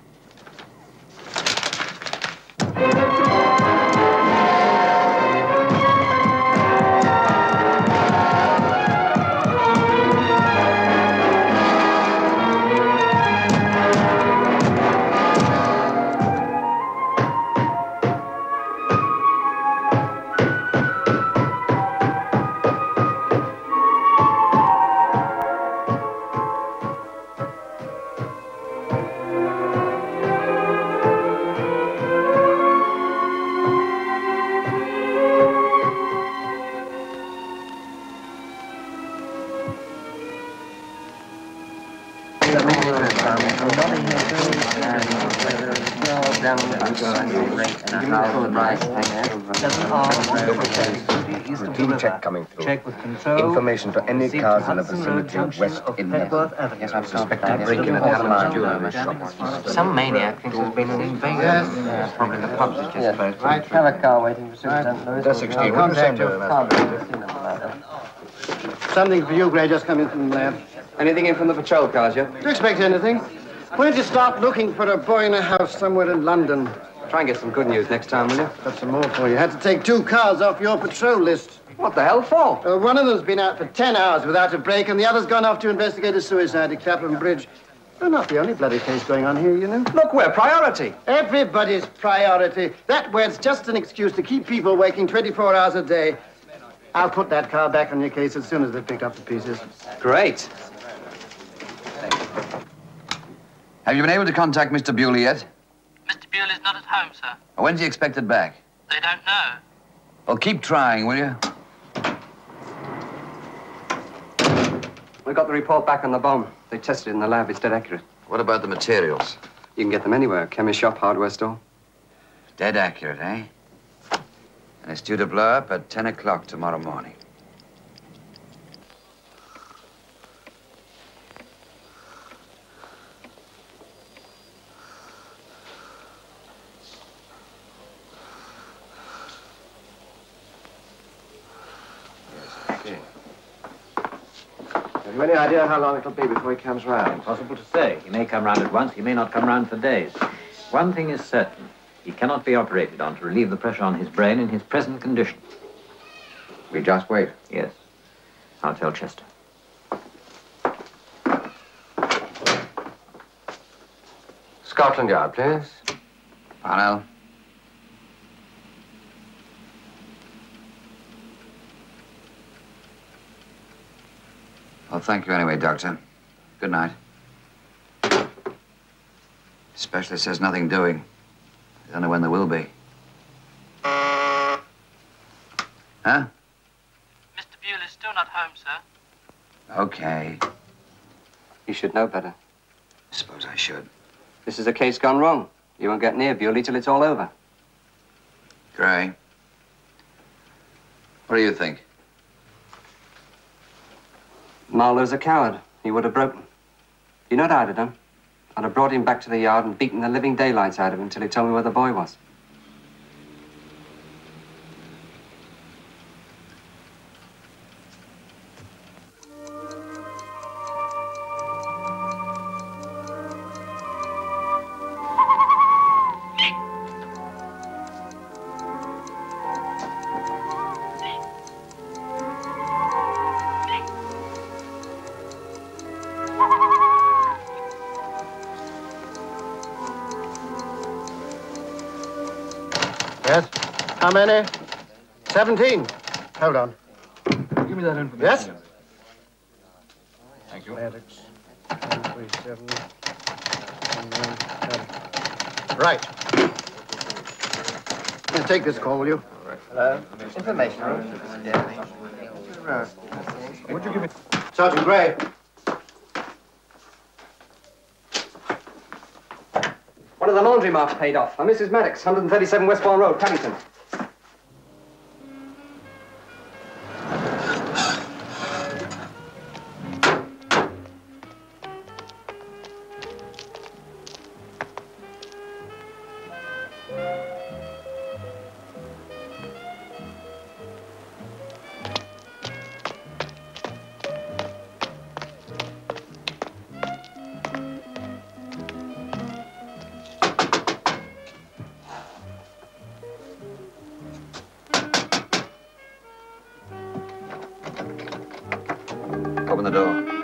Control. Information for any cars in the vicinity junction west of in Petworth Yes, I'm suspecting break-in at Alamar Some maniac thinks there's been an invasion. Yes. Probably the pubs is just Yes. closed. Right. Have a car waiting for Superintendent Lewis. That's 16. What time do Something for you, Gray, just come in from the lab. Anything in from the patrol cars yet? Do you expect anything? Why don't you start looking for a boy in a house somewhere in London? Try and get some good news next time, will you? Got some more for you. Had to take two cars off your patrol list. What the hell for? Uh, one of them's been out for ten hours without a break, and the other's gone off to investigate a suicide at Clapham Bridge. They're not the only bloody case going on here, you know. Look, we're priority. Everybody's priority. That word's just an excuse to keep people working 24 hours a day. I'll put that car back on your case as soon as they pick up the pieces. Great. Have you been able to contact Mr. Bewley yet? Mr. Bewley's not at home, sir. When's he expected back? They don't know. Well, keep trying, will you? We got the report back on the bomb. They tested it in the lab. It's dead accurate. What about the materials? You can get them anywhere. Chemist shop, hardware store. Dead accurate, eh? And it's due to blow up at 10 o'clock tomorrow morning. Have you any idea how long it'll be before he comes round? Impossible to say. He may come round at once, he may not come round for days. One thing is certain. He cannot be operated on to relieve the pressure on his brain in his present condition. We just wait. Yes. I'll tell Chester. Scotland Yard, please. Parnell. Thank you anyway, Doctor. Good night. Specialist says nothing doing. I don't know when there will be. Huh? Mr. Bewley is still not home, sir. Okay. You should know better. I suppose I should. This is a case gone wrong. You won't get near Bewley till it's all over. Gray. What do you think? Marlowe's a coward. He would have broken. You know what I'd have done? I'd have brought him back to the yard and beaten the living daylights out of him until he told me where the boy was. How many? Seventeen. Hold on. Give me that information. Yes? Thank you. Maddox. One, three, seven, one, nine, ten. Right. Now take this call, will you? Hello? Information room. Would you give me... Sergeant Gray. One of the laundry marks paid off. I'm Mrs. Maddox, 137 Westbourne Road, Paddington.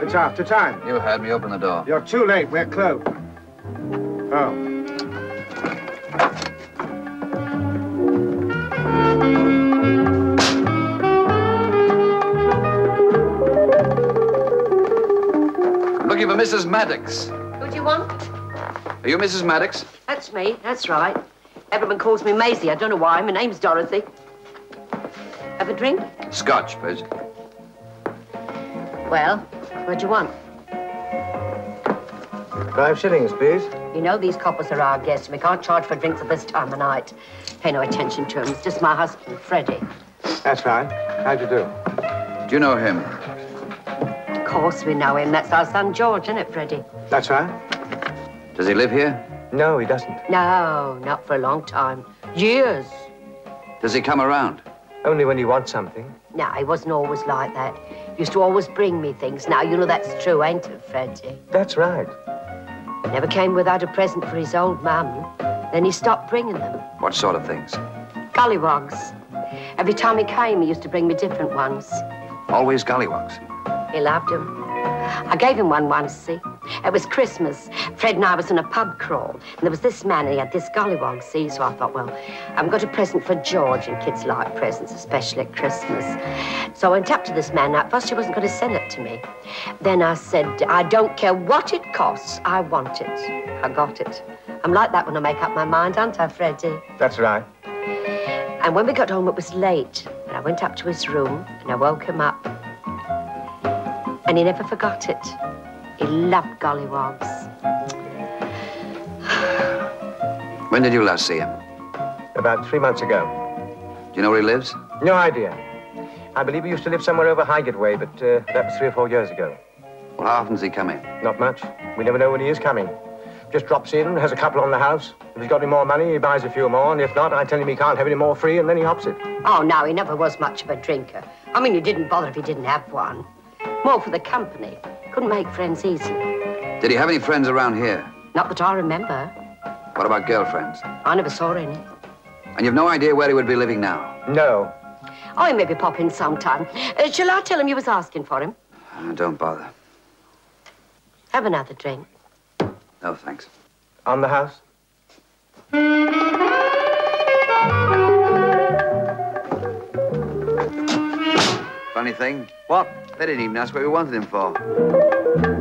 It's after time. You heard me. Open the door. You're too late. We're closed. Oh. Looking for Mrs. Maddox. Who do you want? Are you Mrs. Maddox? That's me, that's right. Everyone calls me Maisie. I don't know why. My name's Dorothy. Have a drink? Scotch, please. Well, what do you want? Five shillings, please. You know these coppers are our guests, and we can't charge for drinks at this time of night. Pay no attention to him. It's just my husband, Freddie. That's fine. How'd you do? Do you know him? Of course we know him. That's our son George, isn't it, Freddie? That's right. Does he live here? No, he doesn't. No, not for a long time. Years. Does he come around? Only when you want something. No, he wasn't always like that. Used to always bring me things. Now, you know that's true, ain't it, Freddie? That's right. Never came without a present for his old mum. Then he stopped bringing them. What sort of things? Gollywogs. Every time he came, he used to bring me different ones. Always gollywogs. He loved them. I gave him one once, see? It was Christmas. Fred and I was on a pub crawl, and there was this man, and he had this gollywog, see? So I thought, well, I've got a present for George, and kids like presents, especially at Christmas. So I went up to this man. At first, he wasn't going to send it to me. Then I said, I don't care what it costs, I want it. I got it. I'm like that when I make up my mind, aren't I, Freddie? That's right. And when we got home, it was late. And I went up to his room and I woke him up. And he never forgot it. He loved gollywogs. When did you last see him? About three months ago. Do you know where he lives? No idea. I believe he used to live somewhere over Highgate Way, but uh, that was three or four years ago. Well, how often does he come in? Not much. We never know when he is coming. Just drops in, has a couple on the house. If he's got any more money, he buys a few more, and if not, I tell him he can't have any more free, and then he hops it. Oh, no, he never was much of a drinker. I mean, he didn't bother if he didn't have one. More for the company. Couldn't make friends easy. Did he have any friends around here? Not that I remember. What about girlfriends? I never saw any. And you've no idea where he would be living now? No. Oh, he maybe pop in sometime. Uh, shall I tell him you was asking for him? Uh, don't bother. Have another drink. No, thanks. On the house? Funny thing. What? They didn't even ask what we wanted him for.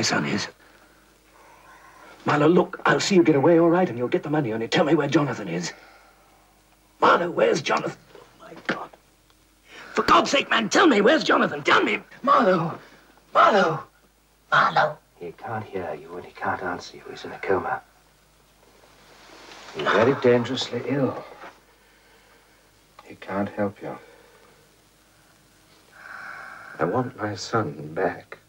My son is. Marlowe, look, I'll see you get away, all right, and you'll get the money, only tell me where Jonathan is. Marlowe, where's Jonathan? Oh, my God. For God's sake, man, tell me, where's Jonathan? Tell me. Marlowe, Marlowe, Marlowe. He can't hear you and he can't answer you. He's in a coma. He's very dangerously ill. He can't help you. I want my son back.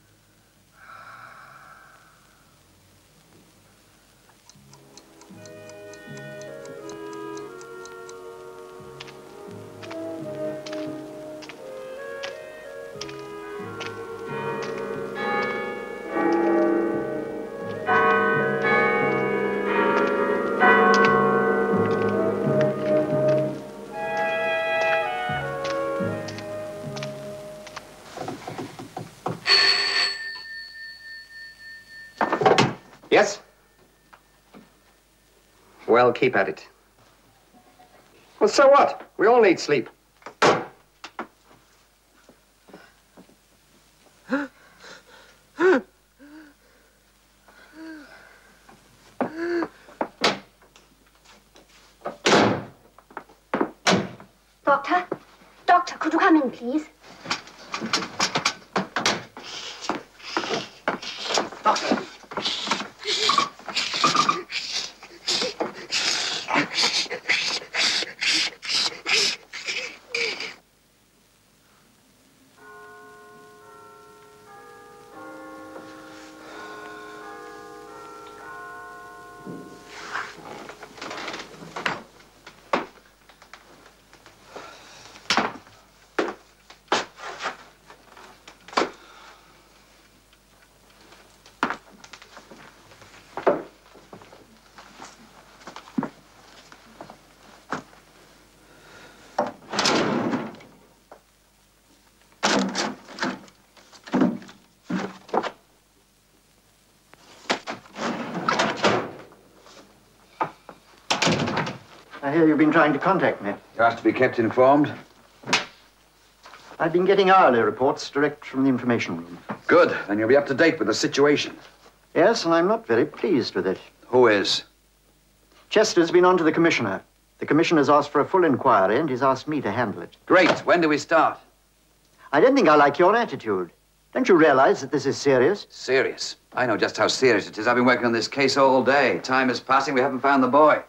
Well, keep at it. Well, so what? We all need sleep. Doctor? Doctor, could you come in, please? Hear you've been trying to contact me. You asked to be kept informed. I've been getting hourly reports direct from the information room. Good. Then you'll be up to date with the situation. Yes, and I'm not very pleased with it. Who is? Chester's been on to the commissioner. The commissioner's asked for a full inquiry, and he's asked me to handle it. Great. When do we start? I don't think I like your attitude. Don't you realize that this is serious? Serious. I know just how serious it is. I've been working on this case all day. Time is passing. We haven't found the boy.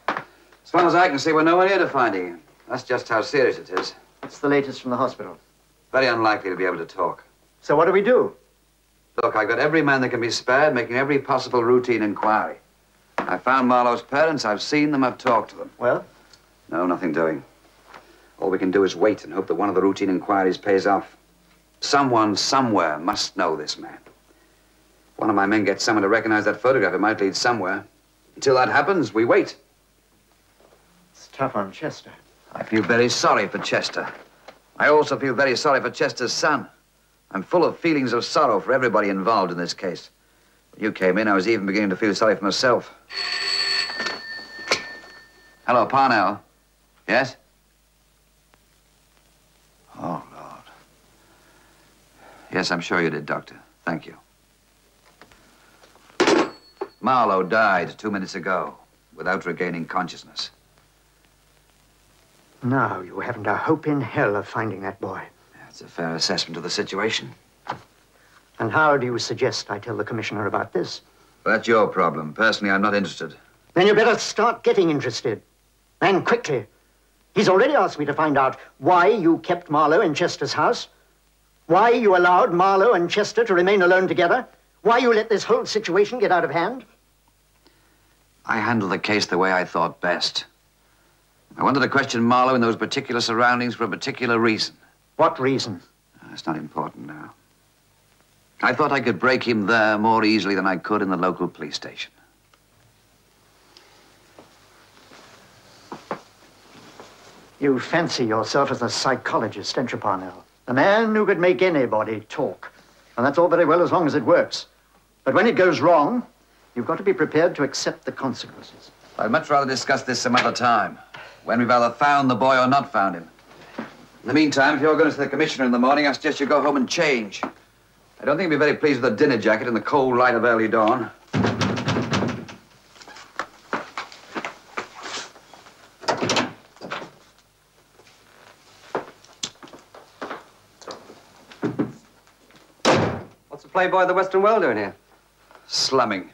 As far as I can see, we're nowhere near to finding him. That's just how serious it is. What's the latest from the hospital? Very unlikely to be able to talk. So what do we do? Look, I've got every man that can be spared making every possible routine inquiry. I found Marlowe's parents. I've seen them. I've talked to them. Well? No, nothing doing. All we can do is wait and hope that one of the routine inquiries pays off. Someone somewhere must know this man. If One of my men gets someone to recognize that photograph. It might lead somewhere. Until that happens, we wait. Tough on Chester. I feel very sorry for Chester. I also feel very sorry for Chester's son. I'm full of feelings of sorrow for everybody involved in this case. When you came in, I was even beginning to feel sorry for myself. Hello, Parnell. Yes? Oh, Lord. Yes, I'm sure you did, Doctor. Thank you. Marlowe died two minutes ago without regaining consciousness. Now you haven't a hope in hell of finding that boy. That's a fair assessment of the situation. And how do you suggest I tell the commissioner about this? That's your problem. Personally, I'm not interested. Then you better start getting interested. And quickly. He's already asked me to find out why you kept Marlowe in Chester's house, why you allowed Marlowe and Chester to remain alone together, why you let this whole situation get out of hand. I handled the case the way I thought best. I wanted to question Marlowe in those particular surroundings for a particular reason. What reason? Ah, it's not important now. I thought I could break him there more easily than I could in the local police station. You fancy yourself as a psychologist, don't you, Parnell? A man who could make anybody talk. And that's all very well as long as it works. But when it goes wrong, you've got to be prepared to accept the consequences. I'd much rather discuss this some other time, when we've either found the boy or not found him. In the meantime, if you're going to see the commissioner in the morning, I suggest you go home and change. I don't think he'll be very pleased with a dinner jacket in the cold light of early dawn. What's the playboy of the Western world doing here? Slumming.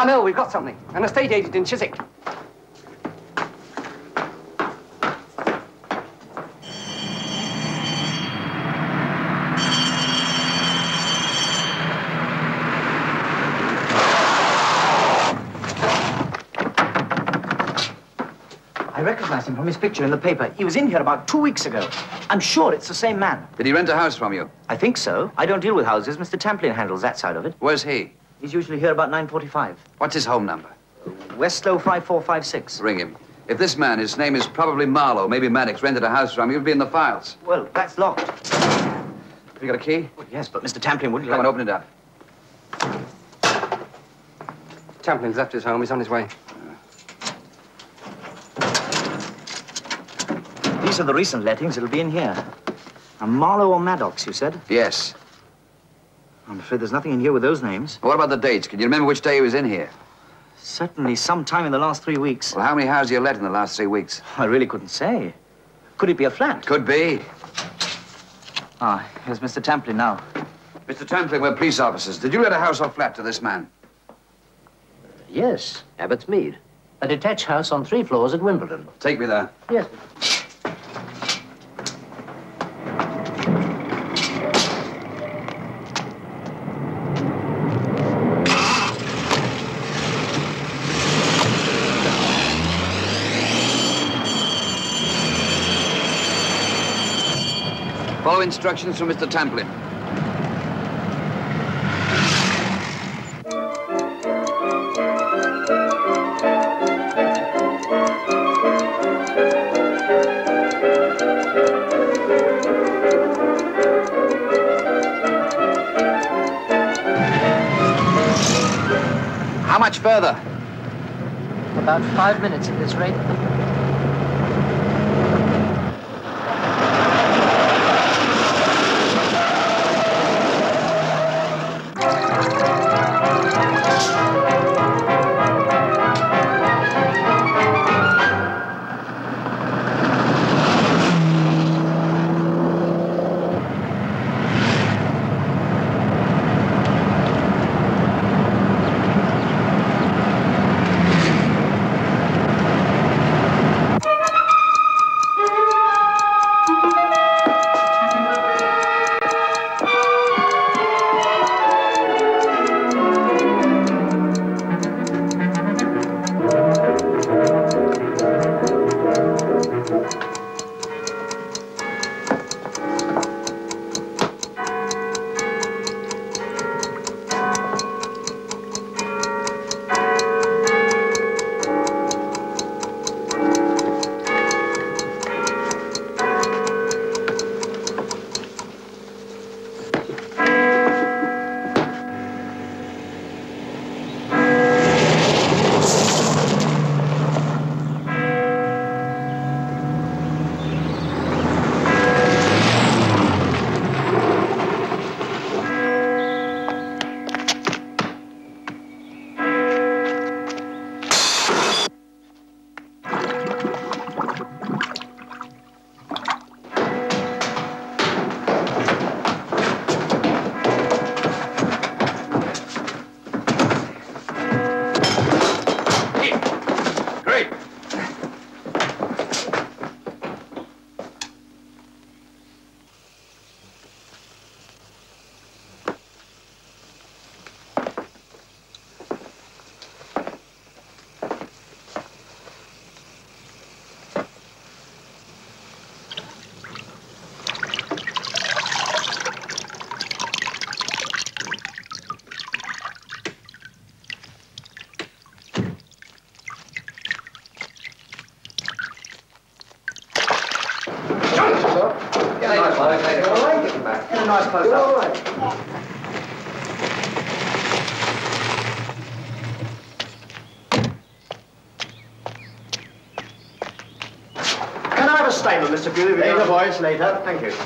Oh, no, we've got something. An estate agent in Chiswick. I recognize him from his picture in the paper. He was in here about two weeks ago. I'm sure it's the same man. Did he rent a house from you? I think so. I don't deal with houses. Mr. Tamplin handles that side of it. Where's he? He's usually here about 9.45. What's his home number? Westlow 5456. Ring him. If this man, his name is probably Marlowe, maybe Maddox, rented a house from you, he'll be in the files. Well, that's locked. Have you got a key? Well, yes, but Mr. Tamplin wouldn't Come let on, open it up. Tamplin's left his home. He's on his way. These are the recent lettings. It'll be in here. A Marlowe or Maddox, you said? Yes. I'm afraid there's nothing in here with those names. What about the dates? Can you remember which day he was in here? Certainly sometime in the last three weeks. Well, how many houses you let in the last three weeks? I really couldn't say. Could it be a flat? Could be. Ah, here's Mr. Tamplin now. Mr. Tamplin, we're police officers. Did you let a house or flat to this man? Yes, Abbott's Mead. A detached house on three floors at Wimbledon. Take me there. Yes. Instructions from Mr. Tamplin. How much further? About five minutes at this rate.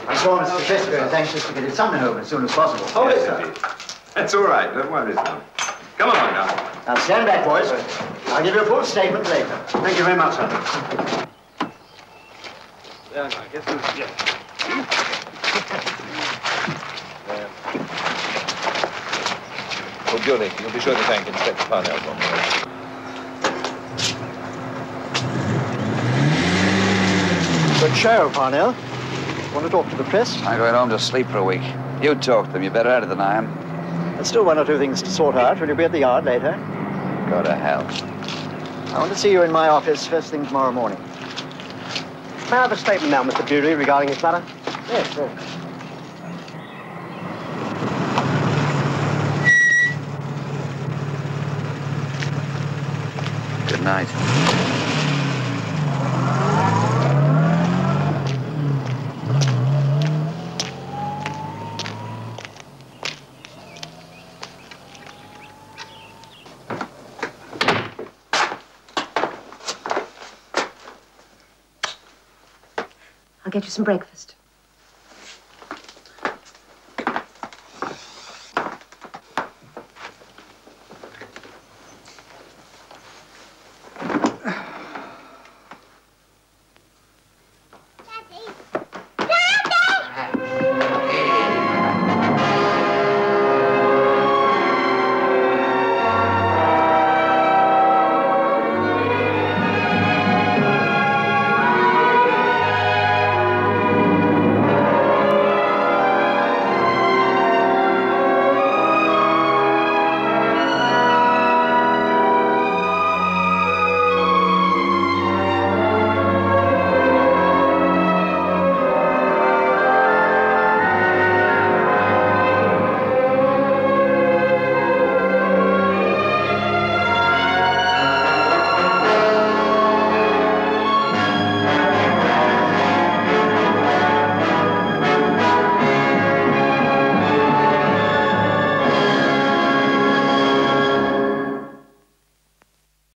Later. Thank you. I'm sure Mr. Chester is anxious to get his son home as soon as possible. Oh, Hold it, sir. That's all right. Don't worry, son. Come on now. Now stand back, boys. I'll give you a full statement later. Thank you very much, sir. Yeah, I guess we yeah. Well, Bewley, you'll be sure to thank Inspector Parnell for me. Good show, Parnell. Want to talk to the press? I'm going home to sleep for a week. You talk to them. You're better at it than I am. There's still one or two things to sort out. Will you be at the yard later? Go to hell. I want to see you in my office first thing tomorrow morning. May I have a statement now, Mr. Bewley, regarding this matter? Yes, sure. Good night. Some breakfast.